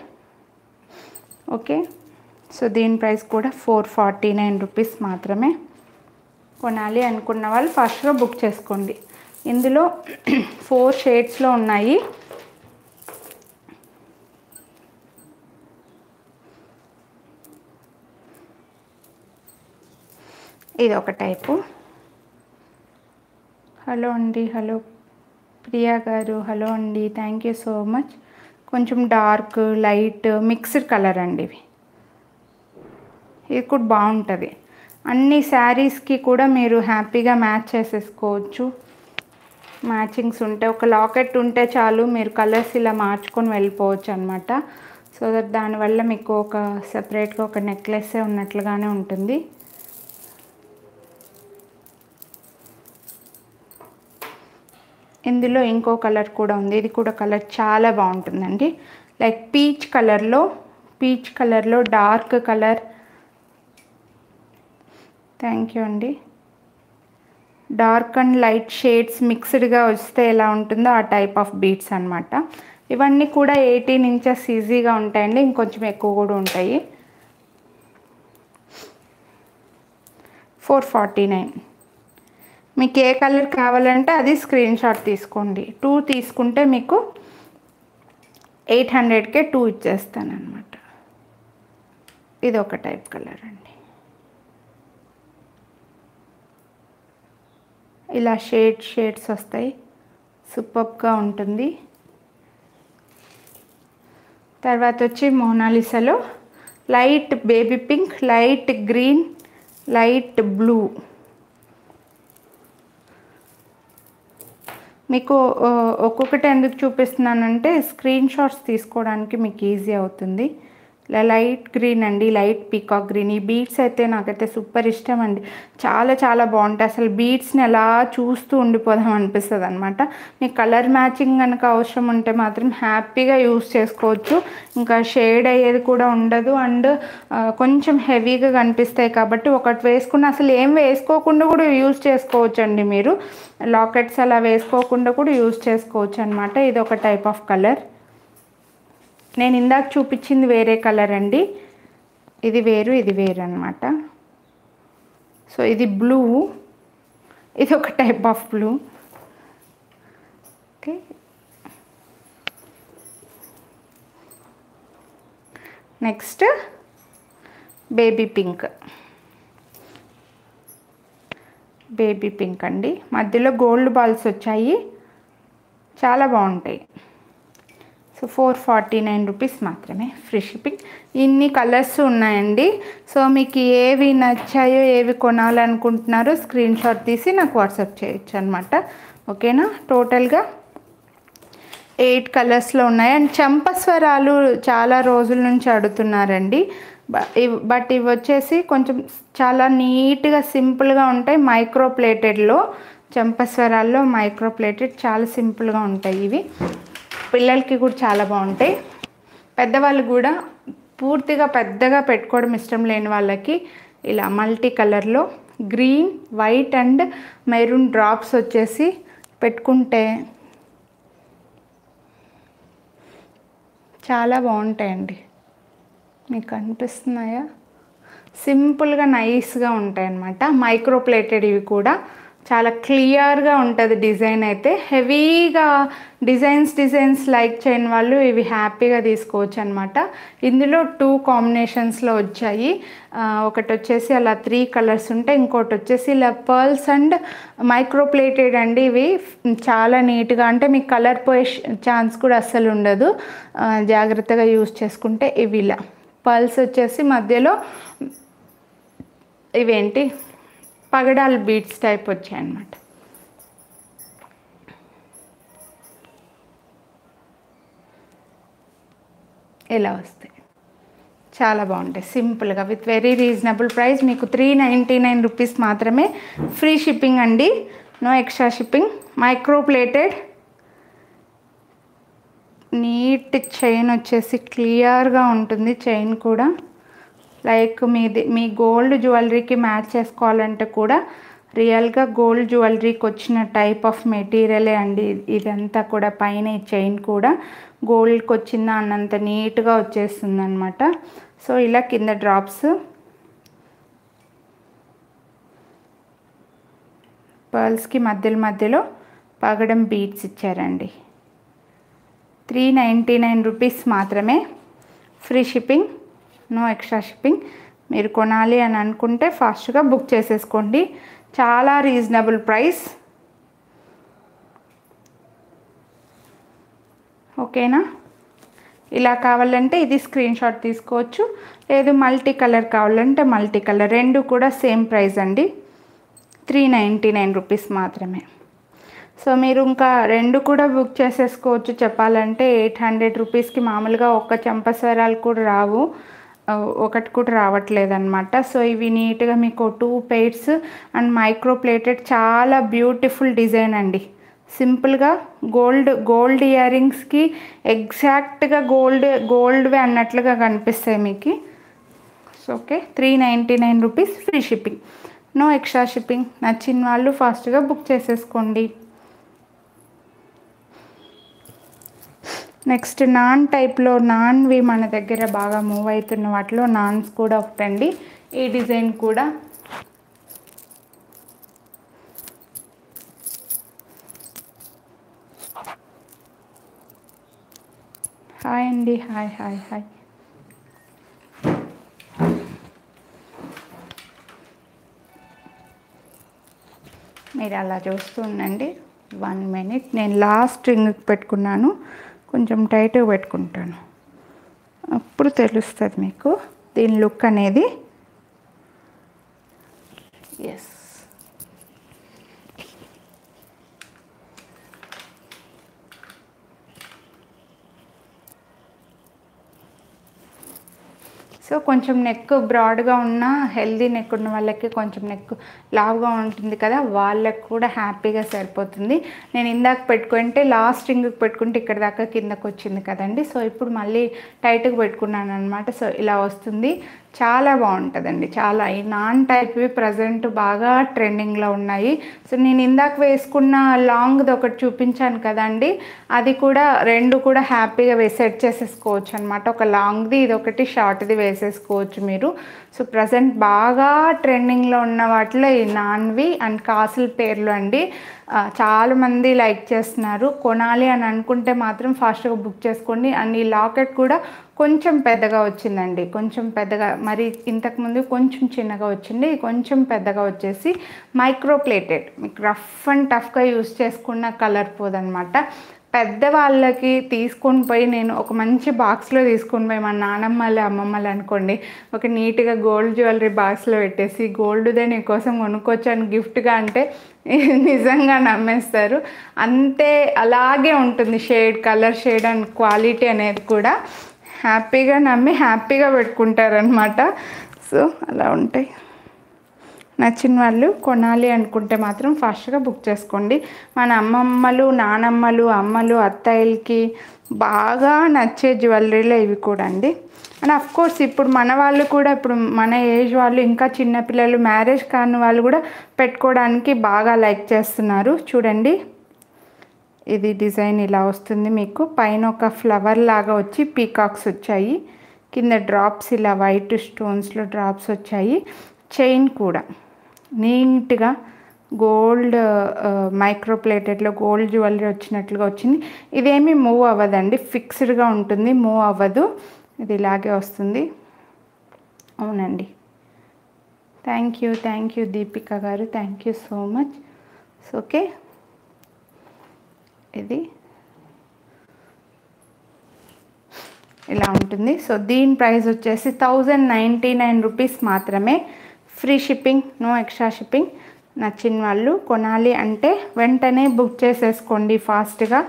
ఓకే. సో దీని ప్రైస్ కూడా ఫోర్ ఫార్టీ నైన్ రూపీస్ మాత్రమే. కొనాలి అనుకున్న వాళ్ళు ఫస్ట్గా బుక్ చేసుకోండి. ఇందులో ఫోర్ షేడ్స్లో ఉన్నాయి. ఇది ఒక టైపు. హలో అండి హలో ప్రియా గారు హలో అండి థ్యాంక్ యూ సో మచ్. కొంచెం డార్క్ లైట్ మిక్స్డ్ కలర్ అండి ఇవి. ఇది కూడా బాగుంటుంది. అన్ని శారీస్కి కూడా మీరు హ్యాపీగా మ్యాచ్ చేసేసుకోవచ్చు. మ్యాచింగ్స్ ఉంటే ఒక లాకెట్ ఉంటే చాలు మీరు కలర్స్ ఇలా మార్చుకొని వెళ్ళిపోవచ్చు అనమాట సో దట్ దానివల్ల మీకు ఒక సపరేట్గా ఒక నెక్లెస్ ఉన్నట్లుగానే ఉంటుంది. ఇందులో ఇంకో కలర్ కూడా ఉంది. ఇది కూడా కలర్ చాలా బాగుంటుందండి. లైక్ పీచ్ కలర్లో పీచ్ కలర్లో డార్క్ కలర్. థ్యాంక్ యూ అండి. డార్క్ అండ్ లైట్ షేడ్స్ మిక్స్డ్గా వస్తే ఎలా ఉంటుందో ఆ టైప్ ఆఫ్ బీట్స్ అనమాట ఇవన్నీ కూడా ఎయిటీన్ ఇంచెస్ ఈజీగా ఉంటాయండి. ఇంకొంచెం ఎక్కువ కూడా ఉంటాయి. Four forty nine. మీకు ఏ కలర్ కావాలంటే అది స్క్రీన్ షాట్ తీసుకోండి. టూ తీసుకుంటే మీకు ఎయిట్ హండ్రెడ్కే టూ ఇచ్చేస్తాను ఇది ఒక టైప్ కలర్ అండి. ఇలా షేడ్ షేడ్స్ వస్తాయి. సూపర్గా ఉంటుంది. తర్వాత వచ్చి మోనాలిసాలో light baby pink light green light blue. మీకు ఒక్కొక్కటి ఎందుకు చూపిస్తున్నానంటే స్క్రీన్ షాట్స్ తీసుకోవడానికి మీకు ఈజీ అవుతుంది. ఇలా లైట్ గ్రీన్ అండి లైట్ పీకాక్ గ్రీన్. ఈ బీడ్స్ అయితే నాకైతే సూపర్ ఇష్టం అండి. చాలా చాలా బాగుంటాయి. అసలు బీడ్స్ని ఎలా చూస్తూ ఉండిపోదాం అనిపిస్తుంది అనమాట మీకు కలర్ మ్యాచింగ్ కనుక అవసరం ఉంటే మాత్రం హ్యాపీగా యూస్ చేసుకోవచ్చు. ఇంకా షేడ్ అయ్యేది కూడా ఉండదు. అండ్ కొంచెం హెవీగా కనిపిస్తాయి కాబట్టి ఒకటి వేసుకున్న అసలు ఏం వేసుకోకుండా కూడా యూస్ చేసుకోవచ్చు అండి మీరు. లాకెట్స్ అలా వేసుకోకుండా కూడా యూస్ చేసుకోవచ్చు అనమాట ఇది ఒక టైప్ ఆఫ్ కలర్. నేను ఇందాక చూపించింది వేరే కలర్ అండి. ఇది వేరు ఇది వేరు అనమాట సో ఇది బ్లూ ఇది ఒక type of blue okay next baby pink baby pink అండి. మధ్యలో గోల్డ్ బాల్స్ వచ్చాయి. చాలా బాగుంటాయి. So four forty nine rupees మాత్రమే ఫ్రీ షిప్పింగ్ ఇన్ని కలర్స్ ఉన్నాయండి. సో మీకు ఏవి నచ్చాయో ఏవి కొనాలనుకుంటున్నారో స్క్రీన్ షాట్ తీసి నాకు వాట్సాప్ చేయొచ్చు అనమాట ఓకేనా టోటల్గా ఎయిట్ కలర్స్లో ఉన్నాయి. అండ్ చంపస్వరాలు చాలా రోజుల నుంచి అడుగుతున్నారండి. బట్ ఇవి వచ్చేసి కొంచెం చాలా నీట్గా సింపుల్గా ఉంటాయి. మైక్రో ప్లేటెడ్లో చంపస్వరాల్లో మైక్రో ప్లేటెడ్ చాలా సింపుల్గా ఉంటాయి ఇవి. పిల్లలకి కూడా చాలా బాగుంటాయి. పెద్దవాళ్ళు కూడా పూర్తిగా పెద్దగా పెట్టుకోవడం ఇష్టం లేని వాళ్ళకి ఇలా మల్టీ కలర్లో green white and maroon drops వచ్చేసి పెట్టుకుంటే చాలా బాగుంటాయండి. మీకు అనిపిస్తున్నాయా? సింపుల్గా నైస్గా ఉంటాయి అన్నమాట మైక్రో ప్లేటెడ్ ఇవి కూడా. చాలా క్లియర్గా ఉంటుంది డిజైన్ అయితే. హెవీగా డిజైన్స్ డిజైన్స్ లైక్ చేయని వాళ్ళు ఇవి హ్యాపీగా తీసుకోవచ్చు అనమాట ఇందులో టూ కాంబినేషన్స్లో వచ్చాయి. ఒకటి వచ్చేసి అలా త్రీ కలర్స్ ఉంటాయి ఇంకోటి వచ్చేసి ఇలా పర్ల్స్ అండ్ మైక్రోప్లేటెడ్ అండి ఇవి. చాలా నీట్గా అంటే మీకు కలర్ పోయే ఛాన్స్ కూడా అస్సలు ఉండదు. జాగ్రత్తగా యూస్ చేసుకుంటే ఇవి ఇలా. పర్ల్స్ వచ్చేసి మధ్యలో ఇవేంటి? పగడాలు బీట్స్ టైప్ వచ్చాయన్నమాట. ఇలా వస్తాయి? చాలా బాగుంటాయి. సింపుల్గా విత్ వెరీ రీజనబుల్ ప్రైస్ మీకు త్రీ నైంటీ నైన్ రూపీస్ మాత్రమే ఫ్రీ షిప్పింగ్ అండి. No extra shipping micro plated neat chain వచ్చేసి క్లియర్గా ఉంటుంది. చైన్ కూడా. లైక్ మీది మీ గోల్డ్ జ్యువెలరీకి మ్యాచ్ చేసుకోవాలంటే కూడా రియల్గా గోల్డ్ జ్యువెలరీకి వచ్చిన టైప్ ఆఫ్ మెటీరియలే అండి. ఇదంతా కూడా పైన ఈ చైన్ కూడా గోల్డ్కి వచ్చిందా అన్నంత నీట్గా వచ్చేస్తుంది అనమాట సో ఇలా కింద డ్రాప్స్. పర్ల్స్కి మధ్యలో మధ్యలో పగడం బీట్స్ ఇచ్చారండి. త్రీ నైంటీ నైన్ రూపీస్ మాత్రమే free shipping. No extra shipping. మీరు కొనాలి అని అనుకుంటే ఫాస్ట్గా బుక్ చేసేసుకోండి. చాలా రీజనబుల్ ప్రైస్. ఓకేనా? ఇలా కావాలంటే ఇది స్క్రీన్ షాట్ తీసుకోవచ్చు. లేదు మల్టీ కలర్ కావాలంటే మల్టీ కలర్. రెండు కూడా సేమ్ ప్రైస్ అండి. త్రీ నైంటీ నైన్ రూపీస్ మాత్రమే. సో మీరు ఇంకా రెండు కూడా బుక్ చేసేసుకోవచ్చు. చెప్పాలంటే ఎయిట్ హండ్రెడ్ రూపీస్కి మామూలుగా ఒక్క చంపస్వరాలు కూడా రావు. ఒకటి కూడా రావట్లేదు అనమాట సో ఇవి నీట్గా మీకు two pairs and micro plated చాలా బ్యూటిఫుల్ డిజైన్ అండి. సింపుల్గా గోల్డ్ గోల్డ్ ఇయర్ రింగ్స్కి ఎగ్జాక్ట్గా గోల్డ్ గోల్డ్వి అన్నట్లుగా కనిపిస్తాయి మీకు. So okay three ninety nine rupees free shipping. No extra shipping. నచ్చిన వాళ్ళు ఫాస్ట్గా బుక్ చేసేసుకోండి. నెక్స్ట్ నాన్ టైప్లో నాన్వి మన దగ్గర బాగా మూవ్ అవుతున్న వాటిలో నాన్స్ కూడా ఒకటండి. ఈ డిజైన్ కూడా. హాయ్ అండి హాయ్ హాయ్ హాయ్. మీరు అలా చూస్తూ ఉండండి. One minute. నేను లాస్ట్ రింగ్కి పెట్టుకున్నాను. కొంచెం టైట్గా పెట్టుకుంటాను. అప్పుడు తెలుస్తుంది మీకు దీని లుక్ అనేది. ఎస్ సో కొంచెం నెక్ బ్రాడ్గా ఉన్న హెల్దీ నెక్ ఉన్న వాళ్ళకి కొంచెం నెక్ లావుగా ఉంటుంది కదా వాళ్ళకి కూడా హ్యాపీగా సరిపోతుంది. నేను ఇందాక పెట్టుకుంటే లాస్ట్ రింగ్కి పెట్టుకుంటే ఇక్కడ దాకా కిందకు వచ్చింది కదండి. సో ఇప్పుడు మళ్ళీ టైట్గా పెట్టుకున్నాను అనమాట సో ఇలా వస్తుంది. చాలా బాగుంటుందండి. చాలా ఈ నాన్ టైప్వి ప్రజెంట్ బాగా ట్రెండింగ్లో ఉన్నాయి. సో నేను ఇందాక వేసుకున్న లాంగ్ది ఒకటి చూపించాను కదండి. అది కూడా రెండు కూడా హ్యాపీగా సెట్ చేసేసుకోవచ్చు అనమాట ఒక లాంగ్ది ఇది ఒకటి షార్ట్ది వేసేసుకోవచ్చు మీరు. సో ప్రజెంట్ బాగా ట్రెండింగ్లో ఉన్న వాటిలో ఈ నాన్వి అండ్ కాసుల పేర్లు అండి. చాలామంది లైక్ చేస్తున్నారు. కొనాలి అని అనుకుంటే మాత్రం ఫాస్ట్గా బుక్ చేసుకోండి. అండ్ ఈ లాకెట్ కూడా కొంచెం పెద్దగా వచ్చిందండి. కొంచెం పెద్దగా మరి ఇంతకుముందు కొంచెం చిన్నగా వచ్చింది. కొంచెం పెద్దగా వచ్చేసి మైక్రోప్లేటెడ్ మీకు రఫ్ అండ్ టఫ్గా యూస్ చేసుకున్న కలర్ పోదనమాట పెద్దవాళ్ళకి తీసుకొని పోయి నేను ఒక మంచి బాక్స్లో తీసుకొని పోయి మా నానమ్మలు అమ్మమ్మలు అనుకోండి ఒక నీట్గా గోల్డ్ జ్యువెలరీ బాక్స్లో పెట్టేసి గోల్డ్దే నీ కోసం కొనుక్కొచ్చాను గిఫ్ట్గా అంటే నిజంగా నమ్మేస్తారు. అంతే అలాగే ఉంటుంది shade colour shade and quality అనేది కూడా. హ్యాపీగా నమ్మి హ్యాపీగా పెట్టుకుంటారనమాట సో అలా ఉంటాయి. నచ్చిన వాళ్ళు కొనాలి అనుకుంటే మాత్రం ఫాస్ట్గా బుక్ చేసుకోండి. మన అమ్మమ్మలు నానమ్మలు అమ్మలు అత్తయ్యలకి బాగా నచ్చే జ్యువెలరీలో ఇవి కూడా అండి. అండ్ అఫ్ కోర్స్ ఇప్పుడు మన వాళ్ళు కూడా ఇప్పుడు మన ఏజ్ వాళ్ళు ఇంకా చిన్నపిల్లలు మ్యారేజ్ కాని వాళ్ళు కూడా పెట్టుకోవడానికి బాగా లైక్ చేస్తున్నారు. చూడండి. ఇది డిజైన్ ఇలా వస్తుంది మీకు. పైన ఒక ఫ్లవర్ లాగా వచ్చి పీకాక్స్ వచ్చాయి. కింద డ్రాప్స్ ఇలా వైట్ స్టోన్స్లో డ్రాప్స్ వచ్చాయి. చైన్ కూడా. నీట్గా గోల్డ్ మైక్రో ప్లేటెడ్లో గోల్డ్ జ్యువెలరీ వచ్చినట్లుగా వచ్చింది. ఇదేమీ మూవ్ అవ్వదండి. ఫిక్స్డ్గా ఉంటుంది. మూవ్ అవ్వదు. ఇది ఇలాగే వస్తుంది. అవునండి. Thank you thank you Deepika గారు. Thank you so much. Okay. ఇది ఇలా ఉంటుంది. సో దీని ప్రైస్ వచ్చేసి థౌజండ్ నైంటీ నైన్ రూపీస్ మాత్రమే. Free shipping no extra shipping నచ్చిన వాళ్ళు కొనాలి అంటే వెంటనే బుక్ చేసేసుకోండి ఫాస్ట్గా.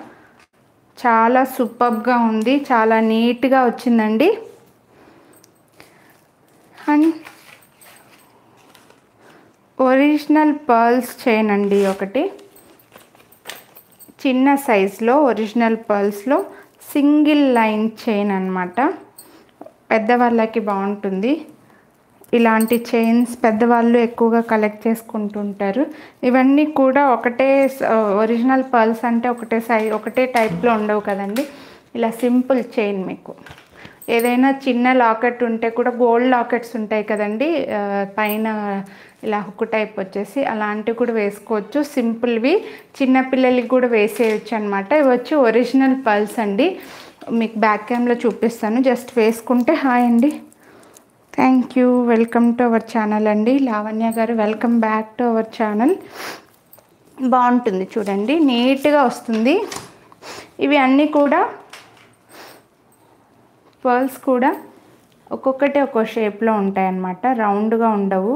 చాలా సూపర్గా ఉంది చాలా నీట్గా వచ్చిందండి. అండ్ ఒరిజినల్ పర్ల్స్ చైన్ అండి ఒకటి. చిన్న సైజులో ఒరిజినల్ పర్ల్స్లో సింగిల్ లైన్ చైన్ అనమాట పెద్దవాళ్ళకి బాగుంటుంది. ఇలాంటి చైన్స్ పెద్దవాళ్ళు ఎక్కువగా కలెక్ట్ చేసుకుంటుంటారు. ఇవన్నీ కూడా ఒకటే ఒరిజినల్ పర్ల్స్ అంటే ఒకటే సై ఒకటే టైప్లో ఉండవు కదండి. ఇలా సింపుల్ చైన్ మీకు. ఏదైనా చిన్న లాకెట్ ఉంటే కూడా గోల్డ్ లాకెట్స్ ఉంటాయి కదండి. పైన ఇలా హుక్ టైప్ వచ్చేసి అలాంటివి కూడా వేసుకోవచ్చు. సింపుల్వి చిన్నపిల్లలకి కూడా వేసేయచ్చు అనమాట ఇవి వచ్చి ఒరిజినల్ పర్ల్స్ అండి. మీకు బ్యాక్ క్యామ్లో చూపిస్తాను. జస్ట్ వేసుకుంటే హాయ్ అండి. Thank you welcome to our channel అండి. లావణ్య గారు welcome back to our channel బాగుంటుంది చూడండి. నీట్గా వస్తుంది. ఇవి అన్నీ కూడా పర్ల్స్ కూడా ఒక్కొక్కటి ఒక్కో షేప్లో ఉంటాయన్నమాట. రౌండ్గా ఉండవు.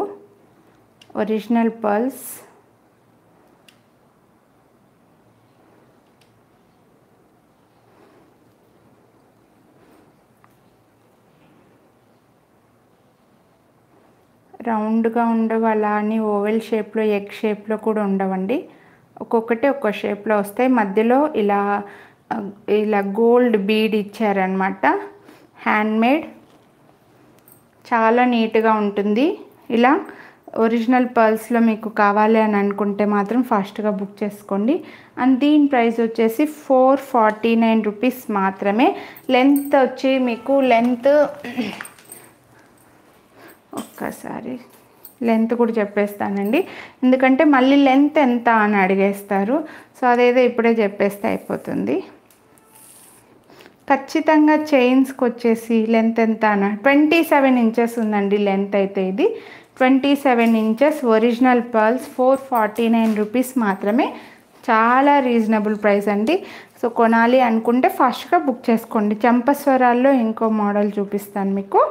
ఒరిజినల్ పర్ల్స్ రౌండ్గా ఉండవు. అలా అని ఓవెల్ షేప్లో ఎగ్ షేప్లో కూడా ఉండవండి. ఒక్కొక్కటి ఒక్కో షేప్లో వస్తాయి. మధ్యలో ఇలా ఇలా గోల్డ్ బీడ్ ఇచ్చారనమాట హ్యాండ్మేడ్. చాలా నీట్గా ఉంటుంది. ఇలా ఒరిజినల్ పర్ల్స్లో మీకు కావాలి అని అనుకుంటే మాత్రం ఫాస్ట్గా బుక్ చేసుకోండి. అండ్ దీని ప్రైస్ వచ్చేసి ఫోర్ ఫార్టీ నైన్ రూపీస్ మాత్రమే. లెంత్ వచ్చి మీకు లెంత్ ఒక్కసారి లెంత్ కూడా చెప్పేస్తానండి. ఎందుకంటే మళ్ళీ లెంత్ ఎంత అని అడిగేస్తారు. సో అదేదో ఇప్పుడే చెప్పేస్తే అయిపోతుంది. ఖచ్చితంగా చైన్స్కి వచ్చేసి లెంత్ ఎంత అన్న ట్వంటీ సెవెన్ ఇంచెస్ ఉందండి లెంత్ అయితే ఇది. Twenty seven inches original pearls four forty nine rupees మాత్రమే. చాలా రీజనబుల్ ప్రైస్ అండి. సో కొనాలి అనుకుంటే ఫాస్ట్గా బుక్ చేసుకోండి. చంపస్వరాల్లో ఇంకో మోడల్ చూపిస్తాను మీకు.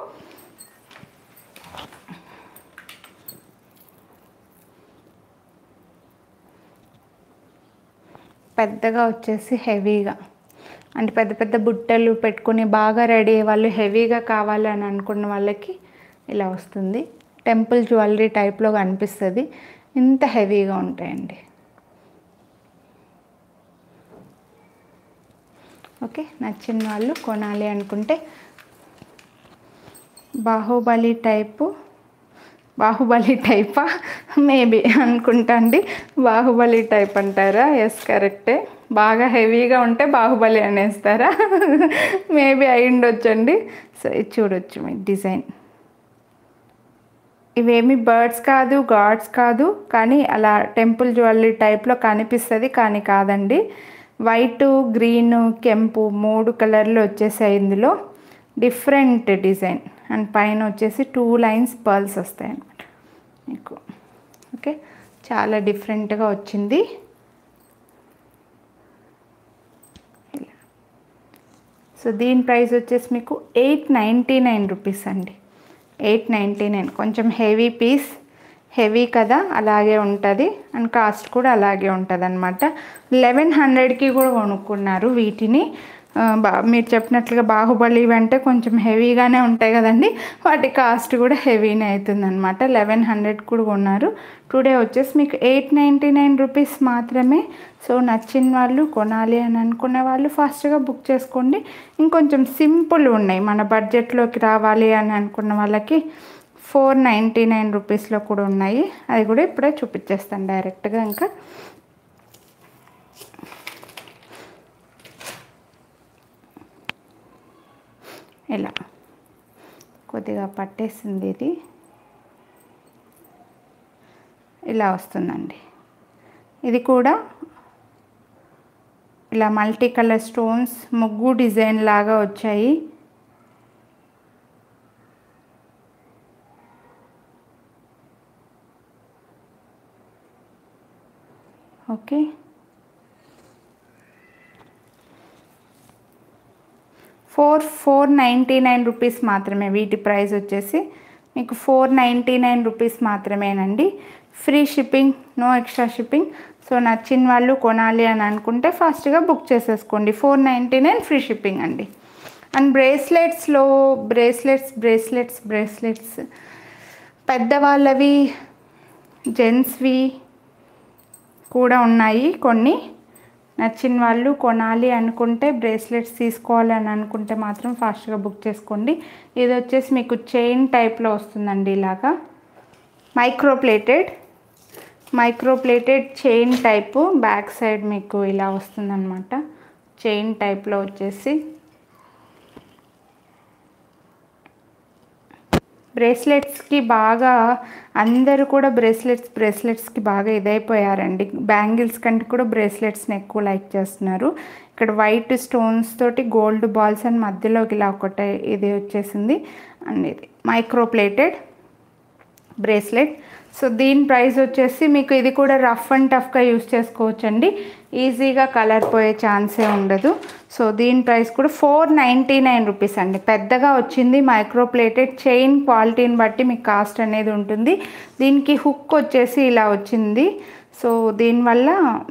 పెద్దగా వచ్చేసి హెవీగా. అంటే పెద్ద పెద్ద బుట్టలు పెట్టుకుని బాగా రెడీ అయ్యే వాళ్ళు హెవీగా కావాలి అని అనుకున్న వాళ్ళకి ఇలా వస్తుంది. టెంపుల్ జ్యువెలరీ టైప్లో కనిపిస్తుంది. ఇంత హెవీగా ఉంటాయండి. ఓకే నచ్చిన వాళ్ళు కొనాలి అనుకుంటే బాహుబలి టైపు బాహుబలి టైపా? మేబీ అనుకుంటా అండి. బాహుబలి టైప్ అంటారా? ఎస్ కరెక్టే బాగా హెవీగా ఉంటే బాహుబలి అనేస్తారా? మేబీ అయి ఉండొచ్చండి. సో ఇది చూడొచ్చు మీ డిజైన్. ఇవేమి బర్డ్స్ కాదు గాడ్స్ కాదు కానీ అలా టెంపుల్ జ్యువెలరీ టైప్లో కనిపిస్తుంది కానీ కాదండి. వైట్ గ్రీన్ కెంపు మూడు కలర్లు వచ్చేసాయి ఇందులో. Different design. అండ్ పైన వచ్చేసి టూ లైన్స్ పర్ల్స్ వస్తాయి అన్నమాట. మీకు ఓకే? చాలా డిఫరెంట్గా వచ్చింది. సో దీని ప్రైస్ వచ్చేసి మీకు ఎయిట్ నైంటీ నైన్ రూపీస్ అండి. Eight ninety nine. కొంచెం హెవీ పీస్ హెవీ కదా అలాగే ఉంటుంది. అండ్ కాస్ట్ కూడా అలాగే ఉంటుంది అనమాట లెవెన్ హండ్రెడ్కి కూడా కొనుక్కున్నారు వీటిని. బా మీరు చెప్పినట్లుగా బాహుబలి అంటే కొంచెం హెవీగానే ఉంటాయి కదండి. వాటి కాస్ట్ కూడా హెవీనే అవుతుంది అనమాట లెవెన్ హండ్రెడ్ కూడా కొన్నారు. టుడే వచ్చేసి మీకు ఎయిట్ నైంటీ నైన్ రూపీస్ మాత్రమే. సో నచ్చిన వాళ్ళు కొనాలి అని అనుకునే వాళ్ళు ఫాస్ట్గా బుక్ చేసుకోండి. ఇంకొంచెం సింపుల్ ఉన్నాయి. మన బడ్జెట్లోకి రావాలి అని అనుకున్న వాళ్ళకి ఫోర్ నైంటీ నైన్ రూపీస్లో కూడా ఉన్నాయి. అది కూడా ఇప్పుడే చూపించేస్తాను డైరెక్ట్గా ఇంకా. ఇలా కొద్దిగా పట్టేసింది ఇది. ఇలా వస్తుందండి. ఇది కూడా ఇలా మల్టీ కలర్ స్టోన్స్ ముగ్గు డిజైన్ లాగా వచ్చాయి. Okay. Four four ninety nine rupees మాత్రమే. వీటి ప్రైస్ వచ్చేసి మీకు ఫోర్ నైంటీ నైన్ రూపీస్ మాత్రమేనండి. Free shipping no extra shipping. So నచ్చిన వాళ్ళు కొనాలి అని అనుకుంటే ఫాస్ట్గా బుక్ చేసేసుకోండి. Four ninety nine free shipping అండి. అండ్ బ్రేస్లెట్స్లో బ్రేస్లెట్స్ బ్రేస్లెట్స్ బ్రేస్లెట్స్. పెద్దవాళ్ళవి జెంట్స్వి కూడా ఉన్నాయి కొన్ని. నచ్చిన వాళ్ళు కొనాలి అనుకుంటే బ్రేస్లెట్స్ తీసుకోవాలని అనుకుంటే మాత్రం ఫాస్ట్గా బుక్ చేసుకోండి. ఇది వచ్చేసి మీకు చైన్ టైప్లో వస్తుందండి ఇలాగా. Micro plated micro plated chain type back side మీకు ఇలా వస్తుందన్నమాట. చైన్ టైప్లో వచ్చేసి బ్రేస్లెట్స్కి బాగా అందరూ కూడా బ్రేస్లెట్స్ బ్రేస్లెట్స్కి బాగా ఇదైపోయారండి. బ్యాంగిల్స్ కంటే కూడా బ్రేస్లెట్స్ని ఎక్కువ లైక్ చేస్తున్నారు. ఇక్కడ వైట్ స్టోన్స్ తోటి గోల్డ్ బాల్స్ అని మధ్యలోకి ఇలా ఒకటే ఇది వచ్చేసింది. అండ్ ఇది మైక్రోప్లేటెడ్ బ్రేస్లెట్. సో దీని ప్రైస్ వచ్చేసి మీకు ఇది కూడా రఫ్ అండ్ టఫ్గా యూస్ చేసుకోవచ్చండి. ఈజీగా కలర్ పోయే ఛాన్సే ఉండదు. సో దీని ప్రైస్ కూడా ఫోర్ నైంటీ నైన్ రూపీస్ అండి. పెద్దగా వచ్చింది మైక్రోప్లేటెడ్ చైన్ క్వాలిటీని బట్టి మీకు కాస్ట్ అనేది ఉంటుంది. దీనికి హుక్ వచ్చేసి ఇలా వచ్చింది. సో దీనివల్ల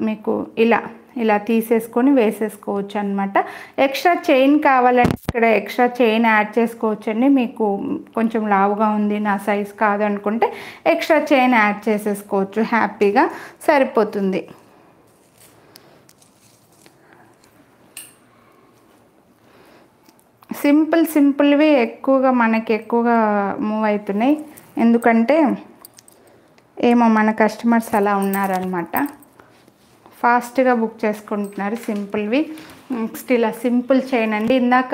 మీకు ఇలా ఇలా తీసేసుకొని వేసేసుకోవచ్చు అనమాట ఎక్స్ట్రా చైన్ కావాలంటే ఇక్కడ ఎక్స్ట్రా చైన్ యాడ్ చేసుకోవచ్చు అండి మీకు కొంచెం లావుగా ఉంది నా సైజ్ కాదు అనుకుంటే ఎక్స్ట్రా చైన్ యాడ్ చేసేసుకోవచ్చు హ్యాపీగా సరిపోతుంది. సింపుల్ సింపుల్వి ఎక్కువగా మనకి ఎక్కువగా మూవ్ అవుతున్నాయి. ఎందుకంటే ఏమో మన కస్టమర్స్ అలా ఉన్నారనమాట. ఫాస్ట్గా బుక్ చేసుకుంటున్నారు సింపుల్వి. నెక్స్ట్ ఇలా సింపుల్ చైన్ అండి. ఇందాక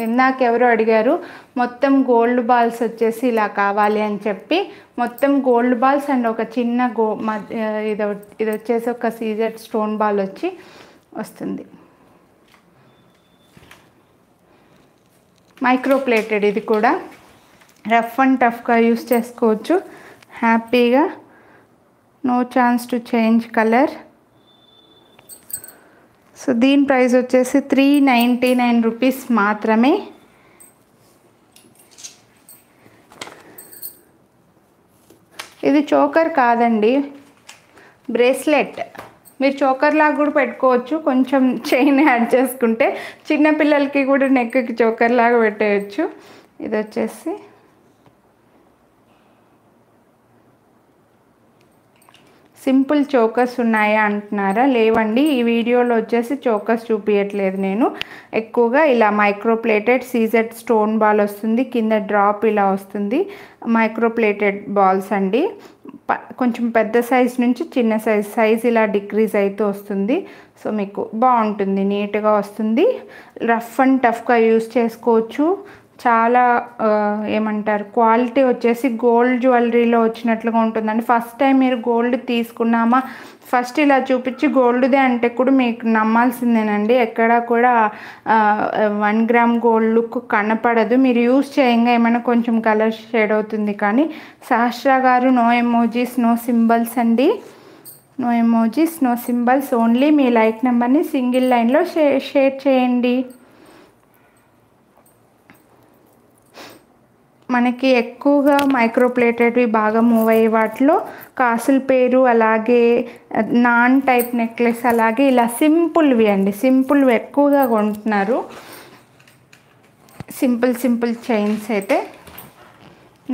ఇందాక ఎవరు అడిగారు మొత్తం గోల్డ్ బాల్స్ వచ్చేసి ఇలా కావాలి అని చెప్పి. మొత్తం గోల్డ్ బాల్స్ అండ్ ఒక చిన్న గో మధ్య ఇది ఇది వచ్చేసి ఒక సీజర్ స్టోన్ బాల్ వచ్చి వస్తుంది. మైక్రోప్లేటెడ్ ఇది కూడా. రఫ్ అండ్ టఫ్గా యూస్ చేసుకోవచ్చు. హ్యాపీగా. No chance to change colour. So దీని ప్రైస్ వచ్చేసి త్రీ నైంటీ నైన్ రూపీస్ మాత్రమే. ఇది చోకర్ కాదండి. బ్రేస్లెట్. మీరు చోకర్ లాగా కూడా పెట్టుకోవచ్చు. కొంచెం చైన్ యాడ్ చేసుకుంటే చిన్నపిల్లలకి కూడా నెక్కి చోకర్ లాగా పెట్టేయచ్చు. ఇది వచ్చేసి సింపుల్ చోకర్స్ ఉన్నాయా అంటున్నారా? లేవండి ఈ వీడియోలో వచ్చేసి చోకర్స్ చూపించట్లేదు నేను. ఎక్కువగా ఇలా మైక్రోప్లేటెడ్ సీజెడ్ స్టోన్ బాల్ వస్తుంది కింద డ్రాప్ ఇలా వస్తుంది మైక్రోప్లేటెడ్ బాల్స్ అండి. కొంచెం పెద్ద సైజ్ నుంచి చిన్న సైజ్ సైజ్ ఇలా డిక్రీజ్ అవుతూ వస్తుంది. సో మీకు బాగుంటుంది నీట్గా వస్తుంది. రఫ్ అండ్ టఫ్గా యూస్ చేసుకోవచ్చు. చాలా ఏమంటారు క్వాలిటీ వచ్చేసి గోల్డ్ జ్యువెలరీలో వచ్చినట్లుగా ఉంటుందండి. ఫస్ట్ టైం మీరు గోల్డ్ తీసుకున్నామా ఫస్ట్ ఇలా చూపించి గోల్డ్దే అంటే కూడా మీకు నమ్మాల్సిందేనండి. ఎక్కడ కూడా వన్ గ్రామ్ గోల్డ్ లుక్ కనపడదు. మీరు యూస్ చేయంగా ఏమైనా కొంచెం కలర్ షేడ్ అవుతుంది కానీ సహస్ర గారు నో ఎమోజీస్ నో సింబల్స్ అండి. No emojis no symbols only మీ లైక్ నెంబర్ని సింగిల్ లైన్లో షే షేర్ చేయండి. మనకి ఎక్కువగా మైక్రోప్లేటెడ్వి బాగా మూవ్ అయ్యే వాటిలో కాసుల పేరు అలాగే నాన్ టైప్ నెక్లెస్ అలాగే ఇలా సింపుల్వి అండి. సింపుల్వి ఎక్కువగా కొంటున్నారు. సింపుల్ సింపుల్ చైన్స్ అయితే.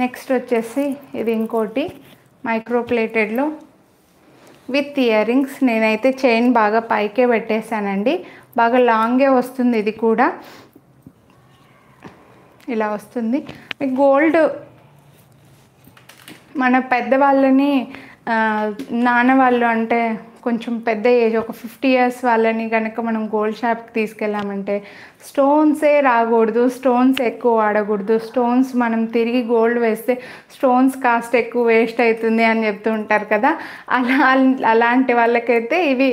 నెక్స్ట్ వచ్చేసి ఇది ఇంకోటి మైక్రోప్లేటెడ్లో విత్ ఇయర్ రింగ్స్ నేనైతే చైన్ బాగా పైకే పెట్టేశానండి. బాగా లాంగే వస్తుంది ఇది కూడా. ఇలా వస్తుంది. మీకు గోల్డ్ మన పెద్దవాళ్ళని నాన్న వాళ్ళు అంటే కొంచెం పెద్ద ఏజ్ ఒక ఫిఫ్టీ ఇయర్స్ వాళ్ళని కనుక మనం గోల్డ్ షాప్కి తీసుకెళ్ళామంటే స్టోన్సే రాకూడదు స్టోన్స్ ఎక్కువ వాడకూడదు స్టోన్స్ మనం తిరిగి గోల్డ్ వేస్తే స్టోన్స్ కాస్ట్ ఎక్కువ వేస్ట్ అవుతుంది అని చెప్తూ ఉంటారు కదా. అలా అలాంటి వాళ్ళకైతే ఇవి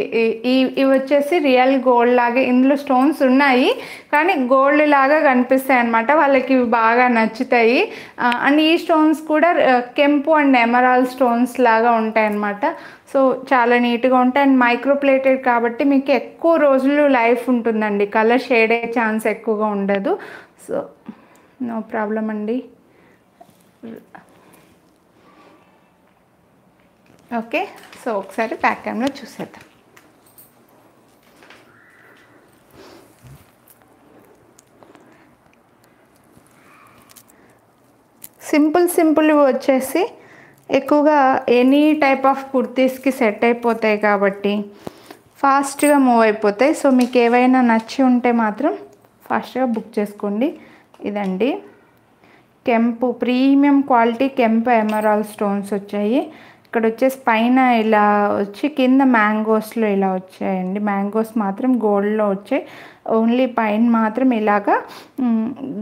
ఇవి వచ్చేసి రియల్ గోల్డ్ లాగా ఇందులో స్టోన్స్ ఉన్నాయి. కానీ గోల్డ్ లాగా కనిపిస్తాయి అనమాట వాళ్ళకి ఇవి బాగా నచ్చుతాయి. అండ్ ఈ స్టోన్స్ కూడా కెంపు అండ్ ఎమరాల్ స్టోన్స్ లాగా ఉంటాయి అన్నమాట సో చాలా నీట్గా ఉంటాయి అండ్ మైక్రోప్లేటెడ్ కాబట్టి మీకు ఎక్కువ రోజులు లైఫ్ ఉంటుందండి. కలర్ షేడ్ అయ్యే ఛాన్స్ ఎక్కువగా ఉండదు. సో నో ప్రాబ్లం అండి. ఓకే సో ఒకసారి ప్యాక్ క్యామ్లో చూసేద్దాం. సింపుల్ సింపుల్ వచ్చేసి ఎక్కువగా ఎనీ టైప్ ఆఫ్ కుర్తీస్కి సెట్ అయిపోతాయి కాబట్టి ఫాస్ట్గా మూవ్ అయిపోతాయి. సో మీకు ఏవైనా నచ్చి ఉంటే మాత్రం ఫాస్ట్గా బుక్ చేసుకోండి. ఇదండి. కెంపు ప్రీమియం క్వాలిటీ కెంపు ఎమరాల్ స్టోన్స్ వచ్చాయి. ఇక్కడ వచ్చేసి పైన ఇలా వచ్చి కింద మ్యాంగోస్లో ఇలా వచ్చాయండి. మ్యాంగోస్ మాత్రం గోల్డ్లో వచ్చాయి. ఓన్లీ పైన మాత్రం ఇలాగా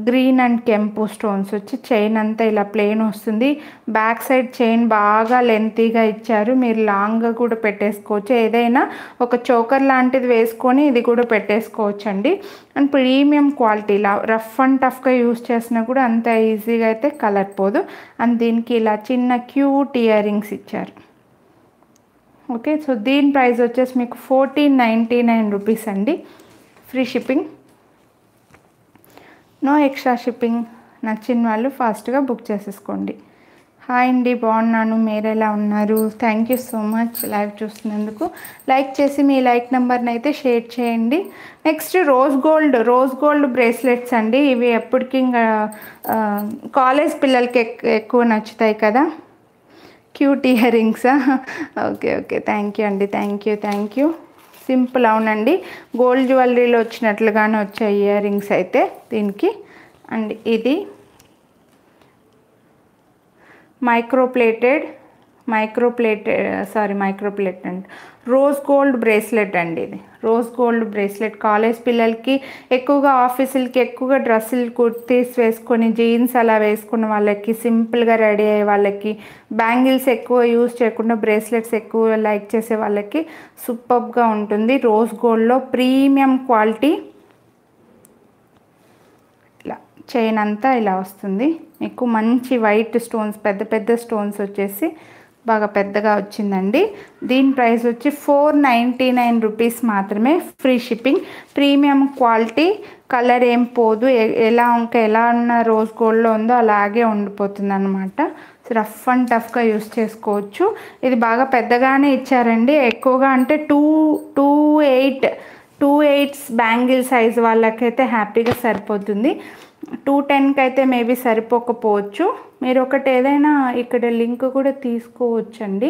గ్రీన్ అండ్ కెంపు స్టోన్స్ వచ్చి చైన్ అంతా ఇలా ప్లెయిన్ వస్తుంది. బ్యాక్ సైడ్ చైన్ బాగా లెంతీగా ఇచ్చారు. మీరు లాంగ్గా కూడా పెట్టేసుకోవచ్చు. ఏదైనా ఒక చోకర్ లాంటిది వేసుకొని ఇది కూడా పెట్టేసుకోవచ్చు అండి అండ్ ప్రీమియం క్వాలిటీ ఇలా రఫ్ అండ్ టఫ్గా యూస్ చేసినా కూడా అంత ఈజీగా అయితే కలర్ పోదు. అండ్ దీనికి ఇలా చిన్న క్యూట్ ఇయర్ రింగ్స్ ఇచ్చారు. ఓకే సో దీని ప్రైస్ వచ్చేసి మీకు ఫోర్టీన్ నైంటీ నైన్ రూపీస్ అండి. Free shipping. No extra shipping. నచ్చిన వాళ్ళు ఫాస్ట్గా బుక్ చేసేసుకోండి. హాయ్ అండి బాగున్నాను. మీరు ఎలా ఉన్నారు? Thank you so much live చూస్తున్నందుకు like చేసి మీ లైక్ నెంబర్ని అయితే షేర్ చేయండి. Next rose gold rose gold bracelets అండి. ఇవి ఎప్పటికీ ఇంకా కాలేజ్ పిల్లలకి ఎక్కువ నచ్చుతాయి కదా. Cute year రింగ్సా? Okay okay. Thank you అండి. Thank you thank you. Simple అవునండి. గోల్డ్ జ్యువెలరీలో వచ్చినట్లుగానే వచ్చాయి ఇయర్ రింగ్స్ అయితే దీనికి. అండ్ ఇది micro plated micro plated sorry micro plated rose gold bracelet అండి ఇది. Rose gold bracelet. కాలేజ్ పిల్లలకి ఎక్కువగా ఆఫీసులకి ఎక్కువగా డ్రెస్సులు కుర్తీస్ వేసుకొని జీన్స్ అలా వేసుకున్న వాళ్ళకి సింపుల్గా రెడీ అయ్యే వాళ్ళకి బ్యాంగిల్స్ ఎక్కువ యూజ్ చేయకుండా బ్రేస్లెట్స్ ఎక్కువ లైక్ చేసే వాళ్ళకి సూపర్గా ఉంటుంది. రోజ్ గోల్డ్లో ప్రీమియం క్వాలిటీ ఇలా చైన్ అంతా ఇలా వస్తుంది. మీకు మంచి వైట్ స్టోన్స్ పెద్ద పెద్ద స్టోన్స్ వచ్చేసి బాగా పెద్దగా వచ్చిందండి. దీని ప్రైస్ వచ్చి ఫోర్ నైంటీ నైన్ రూపీస్ మాత్రమే free shipping. Premium quality colour ఏం పోదు. ఎలా ఇంకా ఎలా ఉన్న రోజ్ గోల్డ్లో ఉందో అలాగే ఉండిపోతుంది అనమాట రఫ్ అండ్ టఫ్గా యూస్ చేసుకోవచ్చు. ఇది బాగా పెద్దగానే ఇచ్చారండి. ఎక్కువగా అంటే two two eight two eights bangle size వాళ్ళకైతే హ్యాపీగా సరిపోతుంది. టూ టెన్కి అయితే మేబీ సరిపోకపోవచ్చు. మీరు ఒకటి ఏదైనా ఇక్కడ లింక్ కూడా తీసుకోవచ్చండి.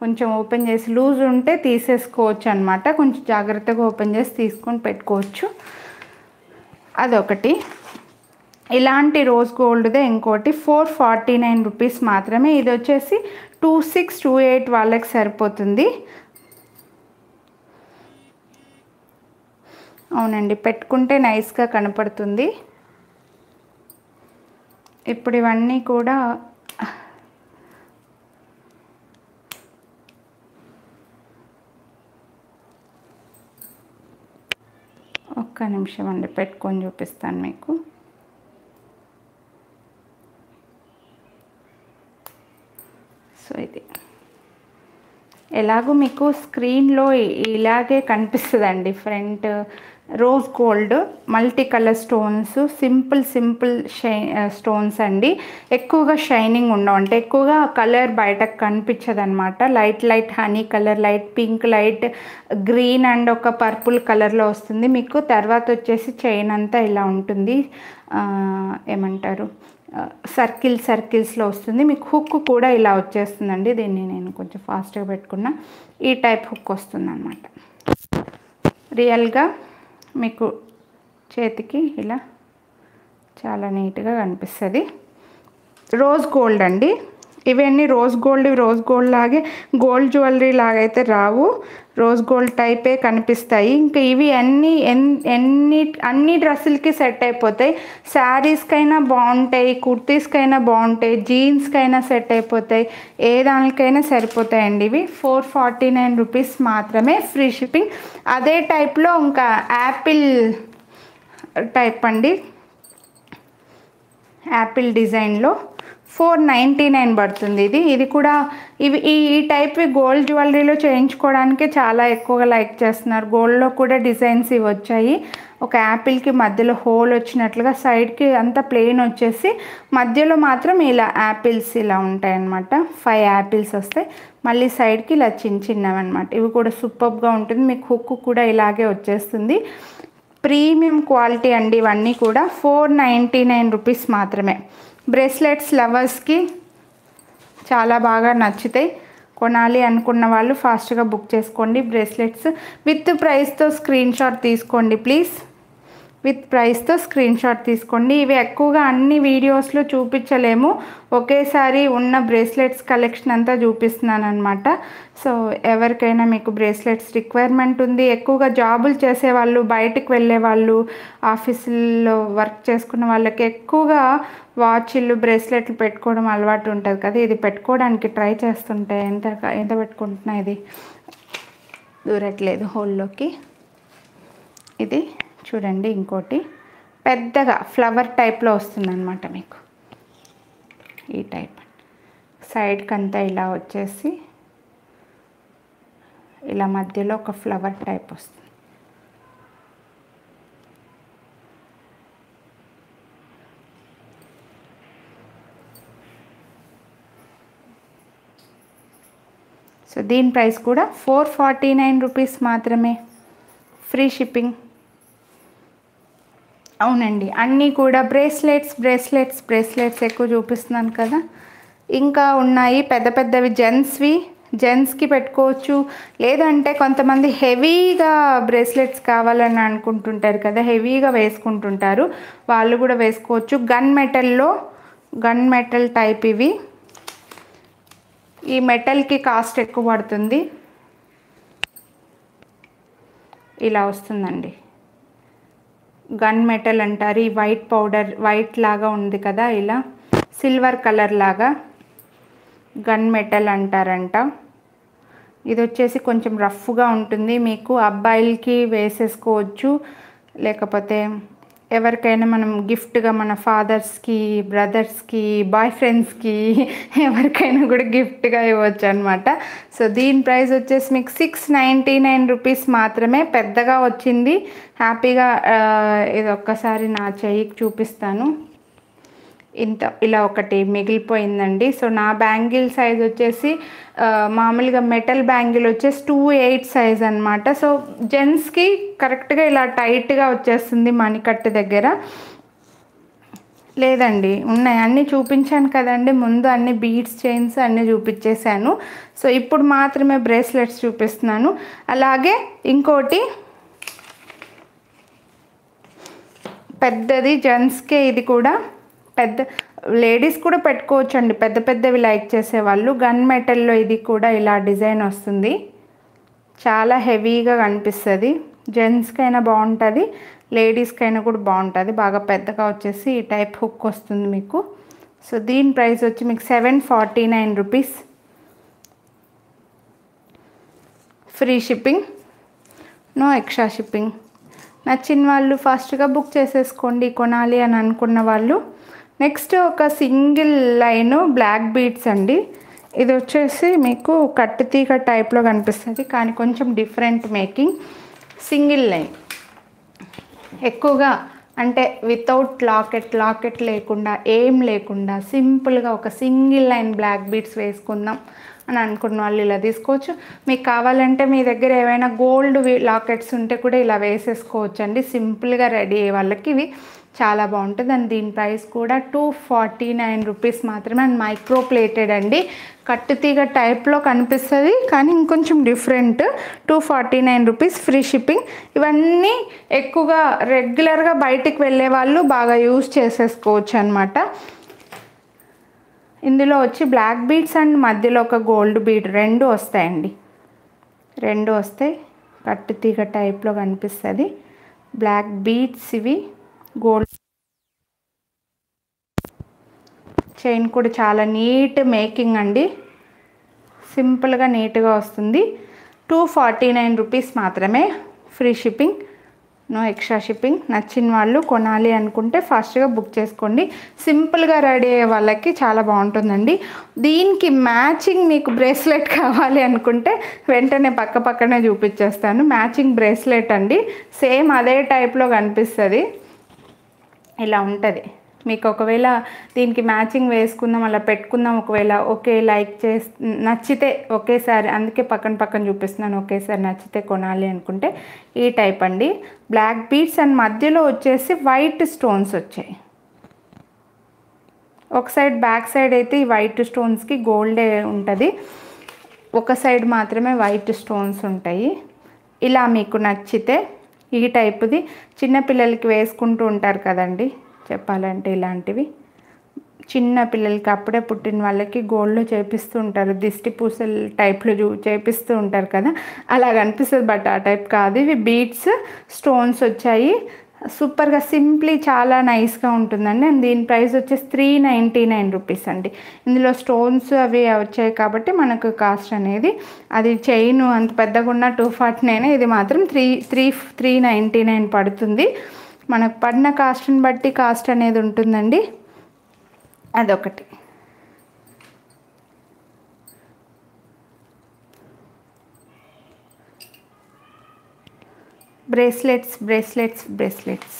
కొంచెం ఓపెన్ చేసి లూజ్ ఉంటే తీసేసుకోవచ్చు అనమాట కొంచెం జాగ్రత్తగా ఓపెన్ చేసి తీసుకొని పెట్టుకోవచ్చు. అదొకటి. ఇలాంటి రోజ్ గోల్డ్దే ఇంకోటి. ఫోర్ ఫార్టీ నైన్ రూపీస్ మాత్రమే. ఇది వచ్చేసి టూ సిక్స్ టూ ఎయిట్ వాళ్ళకి సరిపోతుంది. అవునండి. పెట్టుకుంటే నైస్గా కనపడుతుంది. ఇప్పుడు ఇవన్నీ కూడా ఒక్క నిమిషం అండి పెట్టుకొని చూపిస్తాను మీకు. సో ఇది. ఎలాగో మీకు స్క్రీన్లో ఇలాగే కనిపిస్తుందండి front rose gold multi colour stones simple simple shine stones అండి. ఎక్కువగా షైనింగ్ ఉండవు. అంటే ఎక్కువగా కలర్ బయటకు కనిపించదు అనమాట light light honey colour light pink light green and ఒక పర్పుల్ కలర్లో వస్తుంది. మీకు తర్వాత వచ్చేసి చైన్ అంతా ఇలా ఉంటుంది. ఏమంటారు? సర్కిల్ సర్కిల్స్లో వస్తుంది. మీకు హుక్ కూడా ఇలా వచ్చేస్తుందండి. దీన్ని నేను కొంచెం ఫాస్ట్గా పెట్టుకున్నా. ఈ టైప్ హుక్ వస్తుంది అనమాట రియల్గా మీకు చేతికి ఇలా చాలా నీట్గా కనిపిస్తుంది. రోజ్ గోల్డ్ అండి. ఇవన్నీ రోజ్ గోల్డ్ రోజ్ గోల్డ్ లాగే గోల్డ్ జ్యువెలరీ లాగైతే రావు. రోజ్ గోల్డ్ టైపే కనిపిస్తాయి. ఇంకా ఇవి అన్నీ ఎన్- ఎన్ని అన్ని డ్రెస్సులకి సెట్ అయిపోతాయి. శారీస్కైనా బాగుంటాయి కుర్తీస్కైనా బాగుంటాయి జీన్స్కైనా సెట్ అయిపోతాయి. ఏ దానికైనా సరిపోతాయండి ఇవి. ఫోర్ ఫార్టీ నైన్ రూపీస్ మాత్రమే ఫ్రీ షిప్పింగ్. అదే టైప్లో ఇంకా యాపిల్ టైప్ అండి. యాపిల్ డిజైన్లో ఫోర్ నైంటీ నైన్ పడుతుంది ఇది. ఇది కూడా ఇవి ఈ ఈ టైప్ గోల్డ్ జ్యువెలరీలో చేయించుకోవడానికి చాలా ఎక్కువగా లైక్ చేస్తున్నారు. గోల్డ్లో కూడా డిజైన్స్ ఇవి వచ్చాయి. ఒక యాపిల్కి మధ్యలో హోల్ వచ్చినట్లుగా సైడ్కి అంతా ప్లెయిన్ వచ్చేసి మధ్యలో మాత్రం ఇలా యాపిల్స్ ఇలా ఉంటాయి అన్నమాట ఫైవ్ యాపిల్స్ వస్తాయి. మళ్ళీ సైడ్కి ఇలా చిన్న చిన్నవి అనమాట ఇవి కూడా సూపర్గా ఉంటుంది. మీకు హుక్ కూడా ఇలాగే వచ్చేస్తుంది. ప్రీమియం క్వాలిటీ అండి ఇవన్నీ కూడా. ఫోర్ నైంటీ నైన్ రూపీస్ మాత్రమే. బ్రేస్లెట్స్ లవర్స్కి చాలా బాగా నచ్చుతాయి. కొనాలి అనుకున్న వాళ్ళు ఫాస్ట్గా బుక్ చేసుకోండి. బ్రేస్లెట్స్ విత్ ప్రైస్తో స్క్రీన్ షాట్ తీసుకోండి ప్లీజ్. విత్ ప్రైస్తో స్క్రీన్ షాట్ తీసుకోండి. ఇవి ఎక్కువగా అన్ని వీడియోస్లో చూపించలేము. ఒకేసారి ఉన్న బ్రేస్లెట్స్ కలెక్షన్ అంతా చూపిస్తున్నాను అనమాట సో ఎవరికైనా మీకు బ్రేస్లెట్స్ రిక్వైర్మెంట్ ఉంది. ఎక్కువగా జాబులు చేసే వాళ్ళు బయటికి వెళ్ళే వాళ్ళు ఆఫీసుల్లో వర్క్ చేసుకున్న వాళ్ళకి ఎక్కువగా వాచ్లు బ్రేస్లెట్లు పెట్టుకోవడం అలవాటు ఉంటుంది కదా. ఇది పెట్టుకోవడానికి ట్రై చేస్తుంటే ఎంత ఎంత పెట్టుకుంటున్నా ఇది? దూరట్లేదు హోల్లోకి ఇది చూడండి ఇంకోటి. పెద్దగా ఫ్లవర్ టైప్లో వస్తుందన్నమాట మీకు. ఈ టైప్. సైడ్కి అంతా ఇలా వచ్చేసి ఇలా మధ్యలో ఒక ఫ్లవర్ టైప్ వస్తుంది. సో దీని ప్రైస్ కూడా ఫోర్ ఫార్టీ నైన్ రూపీస్ మాత్రమే. Free shipping. అవునండి. అన్నీ కూడా బ్రేస్లెట్స్ బ్రేస్లెట్స్ బ్రేస్లెట్స్ ఎక్కువ చూపిస్తున్నాను కదా. ఇంకా ఉన్నాయి పెద్ద పెద్దవి జెంట్స్వి. జెంట్స్కి పెట్టుకోవచ్చు. లేదంటే కొంతమంది హెవీగా బ్రేస్లెట్స్ కావాలని అనుకుంటుంటారు కదా హెవీగా వేసుకుంటుంటారు. వాళ్ళు కూడా వేసుకోవచ్చు. గన్ మెటల్లో గన్ మెటల్ టైప్ ఇవి. ఈ మెటల్కి కాస్ట్ ఎక్కువ పడుతుంది. ఇలా వస్తుందండి. గన్ మెటల్ అంటారు. ఈ వైట్ పౌడర్ వైట్ లాగా ఉంది కదా ఇలా. సిల్వర్ కలర్ లాగా గన్ మెటల్ అంటారంట. ఇది వచ్చేసి కొంచెం రఫ్గా ఉంటుంది. మీకు అబ్బాయిలకి వేసేసుకోవచ్చు. లేకపోతే ఎవరికైనా మనం గిఫ్ట్గా మన ఫాదర్స్కి బ్రదర్స్కి బాయ్ ఫ్రెండ్స్కి ఎవరికైనా కూడా గిఫ్ట్గా ఇవ్వచ్చు అనమాట సో దీని ప్రైస్ వచ్చేసి మీకు సిక్స్ నైంటీ నైన్ రూపీస్ మాత్రమే పెద్దగా వచ్చింది. హ్యాపీగా ఇది ఒక్కసారి నా చెయ్యికి చూపిస్తాను. ఇంత ఇలా ఒకటి మిగిలిపోయిందండి. సో నా బ్యాంగిల్ సైజ్ వచ్చేసి మామూలుగా మెటల్ బ్యాంగిల్ వచ్చేసి టూ ఎయిట్ సైజ్ అనమాట సో జెంట్స్కి కరెక్ట్గా ఇలా టైట్గా వచ్చేస్తుంది మణికట్టు దగ్గర. లేదండి ఉన్నాయి. అన్నీ చూపించాను కదండి. ముందు అన్ని బీడ్స్ చైన్స్ అన్నీ చూపించేశాను. సో ఇప్పుడు మాత్రమే బ్రేస్లెట్స్ చూపిస్తున్నాను. అలాగే ఇంకోటి పెద్దది జెంట్స్కే ఇది కూడా. పెద్ద లేడీస్ కూడా పెట్టుకోవచ్చు అండి పెద్ద పెద్దవి లైక్ చేసేవాళ్ళు. గన్ మెటల్లో ఇది కూడా ఇలా డిజైన్ వస్తుంది. చాలా హెవీగా కనిపిస్తుంది. జెంట్స్కైనా బాగుంటుంది. లేడీస్కైనా కూడా బాగుంటుంది. బాగా పెద్దగా వచ్చేసి ఈ టైప్ హుక్ వస్తుంది మీకు. సో దీని ప్రైస్ వచ్చి మీకు seven forty nine rupees. Free shipping. No extra shipping. నచ్చిన వాళ్ళు ఫాస్ట్గా బుక్ చేసేసుకోండి. కొనాలి అని అనుకున్న వాళ్ళు నెక్స్ట్ ఒక సింగిల్ లైన్ బ్లాక్ బీడ్స్ అండి. ఇది వచ్చేసి మీకు కట్టుతీగ టైప్లో కనిపిస్తుంది. కానీ కొంచెం డిఫరెంట్ మేకింగ్. Single line. ఎక్కువగా అంటే వితౌట్ లాకెట్ లాకెట్ లేకుండా ఏం లేకుండా సింపుల్గా ఒక సింగిల్ లైన్ బ్లాక్ బీడ్స్ వేసుకుందాం అని అనుకున్న వాళ్ళు ఇలా తీసుకోవచ్చు. మీకు కావాలంటే మీ దగ్గర ఏవైనా గోల్డ్ లాకెట్స్ ఉంటే కూడా ఇలా వేసేసుకోవచ్చు అండి సింపుల్గా రెడీ అయ్యే వాళ్ళకి ఇవి. చాలా బాగుంటుంది. అండ్ దీని ప్రైస్ కూడా టూ ఫార్టీ నైన్ రూపీస్ మాత్రమే. అండ్ మైక్రో ప్లేటెడ్ అండి. కట్టుతీగ టైప్లో కనిపిస్తుంది కానీ ఇంకొంచెం different two forty nine rupees free shipping. ఇవన్నీ ఎక్కువగా రెగ్యులర్గా బయటికి వెళ్ళే వాళ్ళు బాగా యూజ్ చేసేసుకోవచ్చు అనమాట ఇందులో వచ్చి బ్లాక్ బీడ్స్ అండ్ మధ్యలో ఒక గోల్డ్ బీడ్ రెండు వస్తాయండి. రెండు వస్తాయి. కట్టుతీగ టైప్లో కనిపిస్తుంది. బ్లాక్ బీడ్స్ ఇవి. గోల్డ్ చైన్ కూడా చాలా నీట్ మేకింగ్ అండి. సింపుల్గా నీట్గా వస్తుంది. టూ ఫార్టీ నైన్ రూపీస్ మాత్రమే free shipping. No extra shipping. నచ్చిన వాళ్ళు కొనాలి అనుకుంటే ఫాస్ట్గా బుక్ చేసుకోండి. సింపుల్గా రెడీ అయ్యే వాళ్ళకి చాలా బాగుంటుందండి. దీనికి మ్యాచింగ్ మీకు బ్రేస్లెట్ కావాలి అనుకుంటే వెంటనే పక్క పక్కనే చూపించేస్తాను. మ్యాచింగ్ బ్రేస్లెట్ అండి. సేమ్ అదే టైప్లో కనిపిస్తుంది. ఇలా ఉంటుంది. మీకు ఒకవేళ దీనికి మ్యాచింగ్ వేసుకుందాం అలా పెట్టుకుందాం ఒకవేళ ఓకే లైక్ చేసి నచ్చితే ఒకేసారి అందుకే పక్కన పక్కన చూపిస్తున్నాను ఒకేసారి నచ్చితే కొనాలి అనుకుంటే ఈ టైప్ అండి. బ్లాక్ బీడ్స్ అండ్ మధ్యలో వచ్చేసి వైట్ స్టోన్స్ వచ్చాయి. ఒక సైడ్ బ్యాక్ సైడ్ అయితే ఈ వైట్ స్టోన్స్కి గోల్డే ఉంటుంది. ఒక సైడ్ మాత్రమే వైట్ స్టోన్స్ ఉంటాయి. ఇలా మీకు నచ్చితే ఈ టైప్ది. చిన్నపిల్లలకి వేసుకుంటూ ఉంటారు కదండి చెప్పాలంటే ఇలాంటివి. చిన్న పిల్లలకి అప్పుడే పుట్టిన వాళ్ళకి గోల్డ్లో చేపిస్తూ ఉంటారు దిష్టి పూసలు టైప్లో చూ చేపిస్తూ ఉంటారు కదా. అలా కనిపిస్తుంది బట్ ఆ టైప్ కాదు. ఇవి బీట్స్ స్టోన్స్ వచ్చాయి. సూపర్గా సింప్లీ చాలా నైస్గా ఉంటుందండి. అండ్ దీని ప్రైస్ వచ్చేసి త్రీ నైంటీ నైన్ రూపీస్ అండి. ఇందులో స్టోన్స్ అవి వచ్చాయి కాబట్టి మనకు కాస్ట్ అనేది అది చైన్ అంత పెద్దగా ఉన్న టూ ఫార్టీ నైన్ ఇది మాత్రం three three three ninety nine పడుతుంది. మనకు పడిన కాస్ట్ని బట్టి కాస్ట్ అనేది ఉంటుందండి. అదొకటి. Bracelets bracelets bracelets.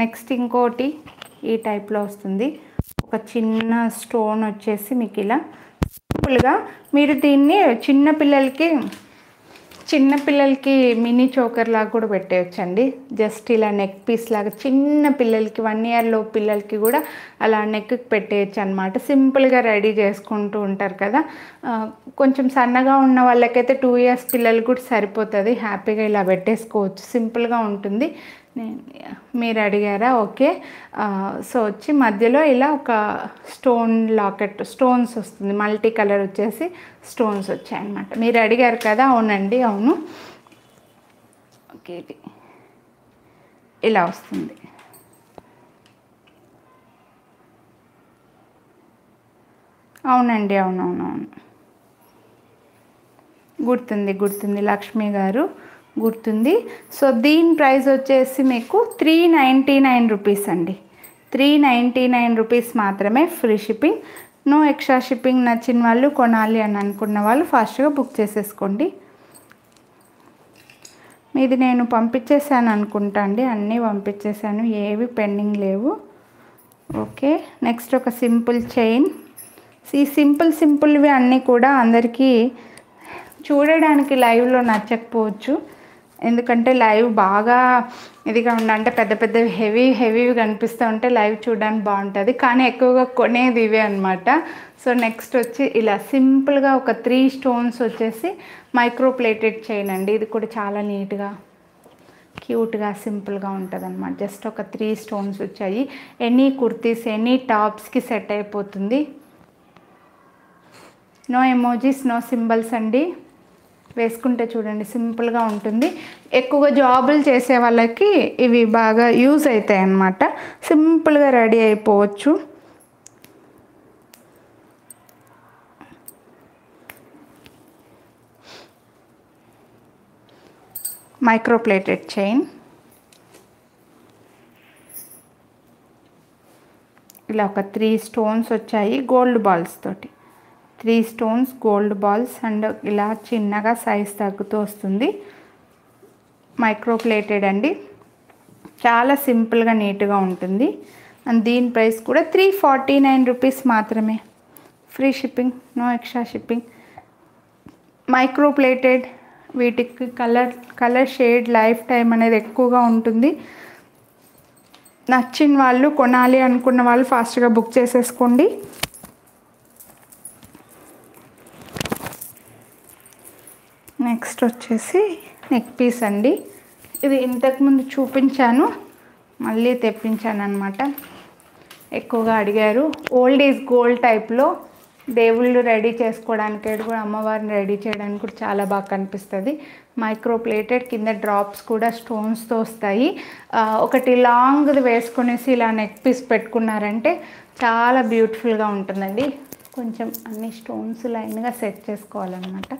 నెక్స్ట్ ఇంకోటి ఈ టైప్లో వస్తుంది. ఒక చిన్న స్టోన్ వచ్చేసి మీకు ఇలా సింపుల్గా మీరు దీన్ని చిన్న పిల్లలకి చిన్న పిల్లలకి మినీ చోకర్ లాగా కూడా పెట్టేయచ్చండి. జస్ట్ ఇలా నెక్ పీస్ లాగా చిన్న పిల్లలకి వన్ ఇయర్లో పిల్లలకి కూడా అలా నెక్కి పెట్టేయచ్చు అనమాట సింపుల్గా రెడీ చేసుకుంటూ ఉంటారు కదా. కొంచెం సన్నగా ఉన్న వాళ్ళకైతే టూ ఇయర్స్ పిల్లలు కూడా సరిపోతుంది. హ్యాపీగా ఇలా పెట్టేసుకోవచ్చు. సింపుల్గా ఉంటుంది. మీరు అడిగారా? ఓకే. సో వచ్చి మధ్యలో ఇలా ఒక స్టోన్ లాకెట్ స్టోన్స్ వస్తుంది. మల్టీ కలర్ వచ్చేసి స్టోన్స్ వచ్చాయన్నమాట. మీరు అడిగారు కదా? అవునండి అవును. ఓకే ఇది ఇలా వస్తుంది. అవునండి అవునవునవును గుర్తుంది గుర్తుంది లక్ష్మి గారు. గుర్తుంది. సో దీని ప్రైస్ వచ్చేసి మీకు త్రీ నైంటీ నైన్ రూపీస్ అండి. త్రీ నైంటీ నైన్ రూపీస్ మాత్రమే free shipping. No extra shipping నచ్చిన వాళ్ళు కొనాలి అని అనుకున్న వాళ్ళు ఫాస్ట్గా బుక్ చేసేసుకోండి. మీది నేను పంపించేసాను అనుకుంటా అండి. అన్నీ పంపించేసాను ఏవి పెండింగ్ లేవు. ఓకే. నెక్స్ట్ ఒక సింపుల్ చైన్. ఈ సింపుల్ సింపుల్వి అన్నీ కూడా అందరికీ చూడడానికి లైవ్లో నచ్చకపోవచ్చు. ఎందుకంటే లైవ్ బాగా ఇదిగా ఉండ అంటే పెద్ద పెద్ద హెవీ హెవీవి కనిపిస్తూ ఉంటే లైవ్ చూడడానికి బాగుంటుంది. కానీ ఎక్కువగా కొనేది ఇవే అనమాట సో నెక్స్ట్ వచ్చి ఇలా సింపుల్గా ఒక త్రీ స్టోన్స్ వచ్చేసి మైక్రో ప్లేటెడ్ చైన్ అండి. ఇది కూడా చాలా నీట్గా క్యూట్గా సింపుల్గా ఉంటుంది అనమాట జస్ట్ ఒక త్రీ స్టోన్స్ వచ్చాయి. ఎనీ కుర్తీస్ ఎనీ టాప్స్కి సెట్ అయిపోతుంది. నో ఎమోజీస్ నో సింబల్స్ అండి. వేసుకుంటే చూడండి సింపుల్గా ఉంటుంది. ఎక్కువగా జాబులు చేసే వాళ్ళకి ఇవి బాగా యూజ్ అవుతాయి అన్నమాట. సింపుల్గా రెడీ అయిపోవచ్చు. Micro plated chain. ఇలా ఒక త్రీ స్టోన్స్ వచ్చాయి గోల్డ్ బాల్స్ తోటి. Three stones gold balls and ఇలా చిన్నగా సైజ్ తగ్గుతూ వస్తుంది. మైక్రోప్లేటెడ్ అండి. చాలా సింపుల్గా నీట్గా ఉంటుంది. అండ్ దీని ప్రైస్ కూడా త్రీ ఫార్టీ నైన్ రూపీస్ మాత్రమే. Free shipping no extra shipping. Micro plated వీటికి colour colour shade life time అనేది ఎక్కువగా ఉంటుంది. నచ్చిన వాళ్ళు కొనాలి అనుకున్న వాళ్ళు ఫాస్ట్గా బుక్ చేసేసుకోండి. నెక్స్ట్ వచ్చేసి నెక్ పీస్ అండి. ఇది ఇంతకుముందు చూపించాను మళ్ళీ తెప్పించాను అనమాట ఎక్కువగా అడిగారు ఓల్డ్ ఈజ్ గోల్డ్ టైప్లో దేవుళ్ళు రెడీ చేసుకోవడానికి కూడా అమ్మవారిని రెడీ చేయడానికి కూడా చాలా బాగా కనిపిస్తుంది. మైక్రో ప్లేటెడ్ కింద డ్రాప్స్ కూడా స్టోన్స్తో వస్తాయి. ఒకటి లాంగ్ది వేసుకునేసి ఇలా నెక్ పీస్ పెట్టుకున్నారంటే చాలా బ్యూటిఫుల్గా ఉంటుందండి. కొంచెం అన్ని స్టోన్స్ లైన్గా సెట్ చేసుకోవాలన్నమాట.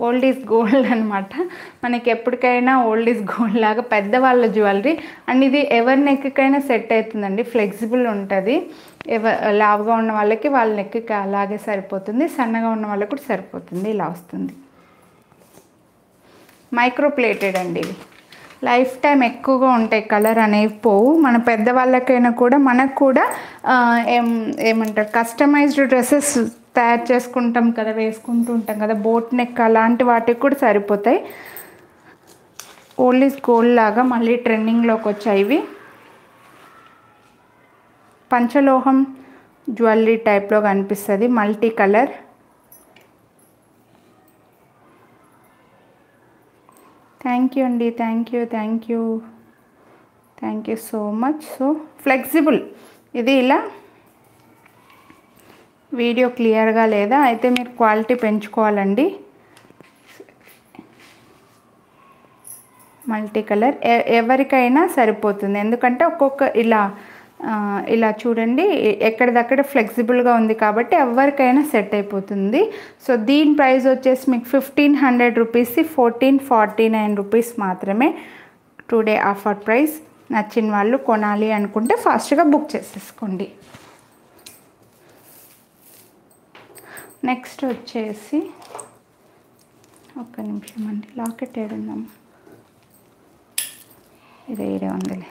ఓల్డ్ ఈజ్ గోల్డ్ అనమాట మనకి ఎప్పటికైనా ఓల్డ్ ఈజ్ గోల్డ్ లాగా పెద్దవాళ్ళ జ్యువెలరీ. అండ్ ఇది ఎవరి నెక్కకైనా సెట్ అవుతుందండి. ఫ్లెక్సిబుల్ ఉంటుంది. ఎవ లావుగా ఉన్న వాళ్ళకి వాళ్ళ నెక్కి అలాగే సరిపోతుంది. సన్నగా ఉన్న వాళ్ళకి కూడా సరిపోతుంది. ఇలా వస్తుంది. మైక్రో ప్లేటెడ్ అండి ఇవి. లైఫ్ టైం ఎక్కువగా ఉంటాయి కలర్ అనేవి పోవు. మన పెద్దవాళ్ళకైనా కూడా మనకు కూడా ఏం ఏమంటారు కస్టమైజ్డ్ డ్రెస్సెస్ తయారు చేసుకుంటాం కదా వేసుకుంటూ ఉంటాం కదా బోట్ నెక్ అలాంటి వాటికి కూడా సరిపోతాయి. ఓన్లీ గోల్డ్ లాగా మళ్ళీ ట్రెండింగ్లోకి వచ్చాయి ఇవి. పంచలోహం జ్యువెలరీ టైప్లో కనిపిస్తుంది మల్టీ కలర్ థ్యాంక్ యూ అండి thank you thank you thank you so much so flexible ఇది ఇలా వీడియో క్లియర్గా లేదా? అయితే మీరు క్వాలిటీ పెంచుకోవాలండి. మల్టీ కలర్ ఎ- ఎవరికైనా సరిపోతుంది. ఎందుకంటే ఒక్కొక్క ఇలా ఇలా చూడండి. ఎక్కడిదక్కడ ఫ్లెక్సిబుల్గా ఉంది కాబట్టి ఎవరికైనా సెట్ అయిపోతుంది. సో దీని ప్రైస్ వచ్చేసి మీకు fifteen hundred rupees fourteen forty nine rupees మాత్రమే టుడే ఆఫర్ ప్రైస్ నచ్చిన వాళ్ళు కొనాలి అనుకుంటే ఫాస్ట్గా బుక్ చేసేసుకోండి. నెక్స్ట్ వచ్చేసి ఒక్క నిమిషం అండి. లాకెట్ ఏడుందమ్మా. ఇది ఏడే ఉందిలే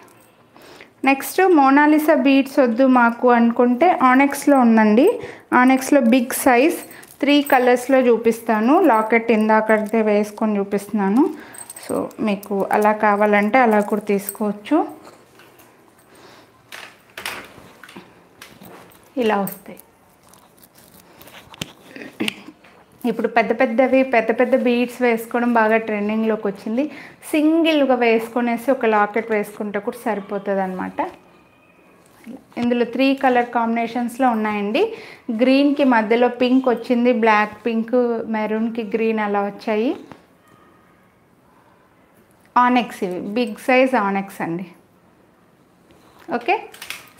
నెక్స్ట్ మోనాలిసా బీడ్స్ వద్దు మాకు అనుకుంటే ఆనెక్స్లో ఉందండి. ఆనెక్స్లో బిగ్ సైజ్ త్రీ కలర్స్లో చూపిస్తాను. లాకెట్ ఇందాకడితే వేసుకొని చూపిస్తున్నాను. సో మీకు అలా కావాలంటే అలా కూడా తీసుకోవచ్చు. ఇలా వస్తాయి. ఇప్పుడు పెద్ద పెద్దవి పెద్ద పెద్ద బీడ్స్ వేసుకోవడం బాగా ట్రెండింగ్లోకి వచ్చింది. సింగిల్గా వేసుకునేసి ఒక లాకెట్ వేసుకుంటే కూడా సరిపోతుంది అనమాట ఇందులో త్రీ కలర్ కాంబినేషన్స్లో ఉన్నాయండి. గ్రీన్కి మధ్యలో పింక్ వచ్చింది బ్లాక్ పింక్ మెరూన్కి గ్రీన్ అలా వచ్చాయి. ఆనెక్స్ ఇవి బిగ్ సైజ్ ఆనెక్స్ అండి. ఓకే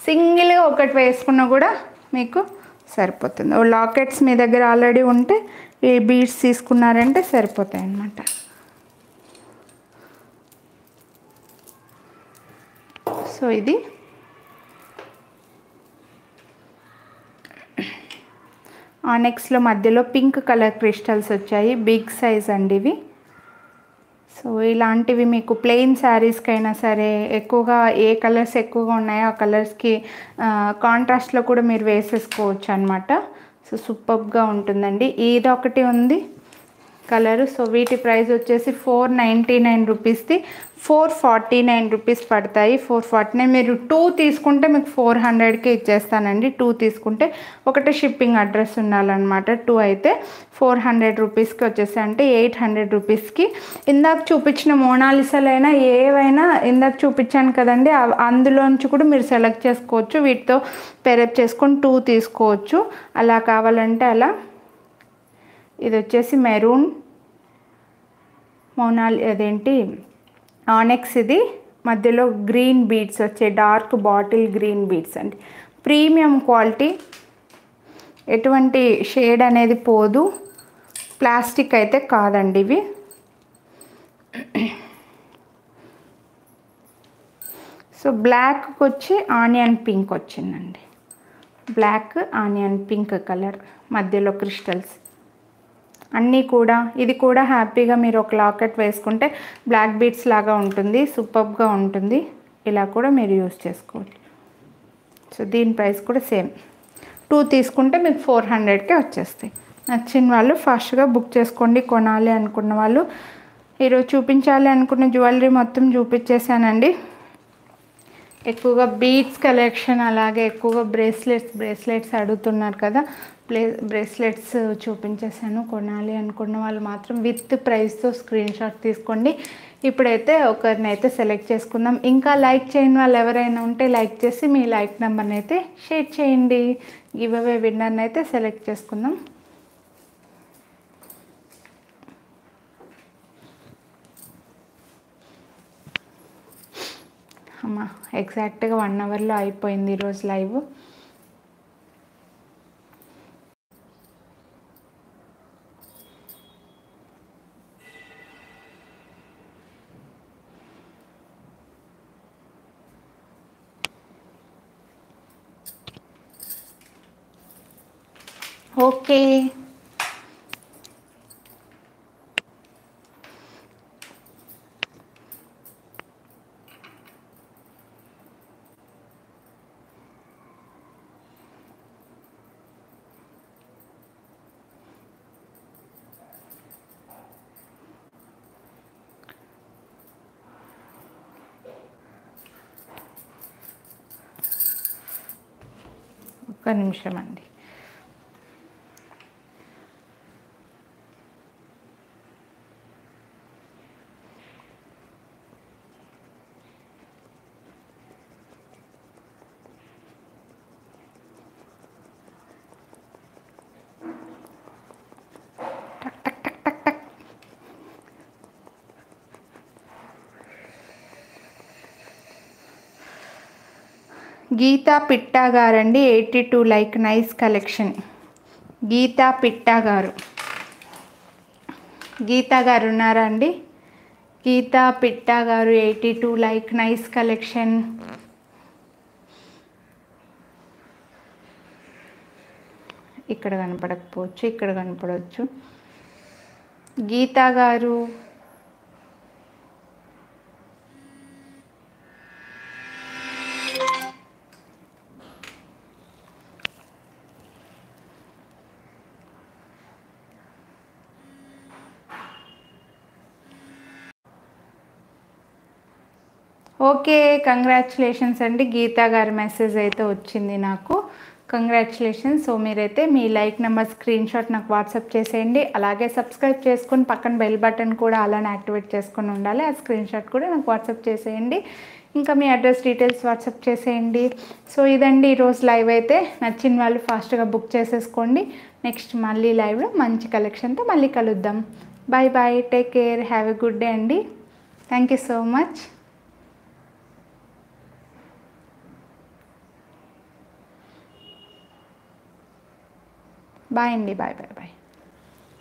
సింగిల్గా ఒకటి వేసుకున్నా కూడా మీకు సరిపోతుంది. ఓ లాకెట్స్ మీ దగ్గర ఆల్రెడీ ఉంటే ఏ బీడ్స్ తీసుకున్నారంటే సరిపోతాయి అన్నమాట. సో ఇది. ఆనెక్స్లో మధ్యలో పింక్ కలర్ క్రిస్టల్స్ వచ్చాయి బిగ్ సైజ్ అండి ఇవి. సో ఇలాంటివి మీకు ప్లెయిన్ శారీస్కైనా సరే ఎక్కువగా ఏ కలర్స్ ఎక్కువగా ఉన్నాయో ఆ కలర్స్కి కాంట్రాస్ట్లో కూడా మీరు వేసేసుకోవచ్చు అనమాట సో సూపర్గా ఉంటుందండి. ఇది ఒకటి ఉంది. కలరు. సో వీటి ప్రైస్ వచ్చేసి ఫోర్ నైంటీ నైన్ రూపీస్ది. ఫోర్ ఫార్టీ నైన్ రూపీస్ పడతాయి. ఫోర్ ఫార్టీ నైన్ మీరు టూ తీసుకుంటే మీకు ఫోర్ హండ్రెడ్కి ఇచ్చేస్తానండి. టూ తీసుకుంటే ఒకటే షిప్పింగ్ అడ్రస్ ఉండాలన్నమాట. టూ అయితే ఫోర్ హండ్రెడ్ రూపీస్కి వచ్చేసి అంటే ఎయిట్ హండ్రెడ్ రూపీస్కి. ఇందాక చూపించిన మోనాలిసాలైనా ఏవైనా ఇందాక చూపించాను కదండి అందులోంచి కూడా మీరు సెలెక్ట్ చేసుకోవచ్చు. వీటితో పెరప్ చేసుకొని టూ తీసుకోవచ్చు. అలా కావాలంటే అలా. ఇది వచ్చేసి మెరూన్. మోనాల్ అదేంటి? ఆనెక్స్ ఇది. మధ్యలో గ్రీన్ బీడ్స్ వచ్చే డార్క్ బాటిల్ గ్రీన్ బీడ్స్ అండి. Premium quality. ఎటువంటి షేడ్ అనేది పోదు. ప్లాస్టిక్ అయితే కాదండి ఇవి. సో బ్లాక్కి వచ్చి ఆనియన్ పింక్ వచ్చిందండి. Black onion pink colour. మధ్యలో క్రిస్టల్స్. అన్నీ కూడా ఇది కూడా హ్యాపీగా మీరు ఒక లాకెట్ వేసుకుంటే బ్లాక్ బీట్స్ లాగా ఉంటుంది సూపర్గా ఉంటుంది. ఇలా కూడా మీరు యూస్ చేసుకోవచ్చు సో దీని ప్రైస్ కూడా సేమ్. టూ తీసుకుంటే మీకు ఫోర్ హండ్రెడ్కే వచ్చేస్తాయి. నచ్చిన వాళ్ళు ఫాస్ట్గా బుక్ చేసుకోండి కొనాలి అనుకున్న వాళ్ళు. ఈరోజు చూపించాలి అనుకున్న జ్యువెలరీ మొత్తం చూపించేశానండి. ఎక్కువగా బీట్స్ కలెక్షన్ అలాగే ఎక్కువగా బ్రేస్లెట్స్ బ్రేస్లెట్స్ అడుగుతున్నారు కదా. ప్లే బ్రేస్లెట్స్ చూపించేసాను కొనాలి అనుకున్న వాళ్ళు మాత్రం విత్ ప్రైస్తో స్క్రీన్ షాట్ తీసుకోండి. ఇప్పుడైతే ఒకరిని అయితే సెలెక్ట్ చేసుకుందాం. ఇంకా లైక్ చేయని వాళ్ళు ఎవరైనా ఉంటే లైక్ చేసి మీ లైక్ నెంబర్ని అయితే షేర్ చేయండి. గివ్ అవే విన్నర్ని అయితే సెలెక్ట్ చేసుకుందాం. అమ్మా ఎగ్జాక్ట్గా వన్ అవర్లో అయిపోయింది ఈరోజు లైవ్. ఓకే ఒక్క నిమిషం అండి. గీతా పిట్టా గారండి eighty two like nice collection. Geetha Pitta గారు. గీతా గారు ఉన్నారా అండి? గీతా పిట్టా గారు eighty two like nice collection. ఇక్కడ కనపడకపోవచ్చు ఇక్కడ కనపడవచ్చు. గీతా గారు ఓకే కంగ్రాచులేషన్స్ అండి. గీతా గారి మెసేజ్ అయితే వచ్చింది నాకు. కంగ్రాచులేషన్స్ సో మీరైతే మీ లైక్ నెంబర్ స్క్రీన్ షాట్ నాకు వాట్సాప్ చేసేయండి. అలాగే సబ్స్క్రైబ్ చేసుకొని పక్కన బెల్ బటన్ కూడా అలానే యాక్టివేట్ చేసుకొని ఉండాలి. ఆ స్క్రీన్ షాట్ కూడా నాకు వాట్సాప్ చేసేయండి. ఇంకా మీ అడ్రస్ డీటెయిల్స్ వాట్సాప్ చేసేయండి. సో ఇదండి ఈరోజు లైవ్ అయితే. నచ్చిన వాళ్ళు ఫాస్ట్గా బుక్ చేసేసుకోండి. నెక్స్ట్ మళ్ళీ లైవ్లో మంచి కలెక్షన్తో మళ్ళీ కలుద్దాం. Bye bye take care have a good day అండి. Thank you so much bye అండి బాయ్ బాయ్ బాయ్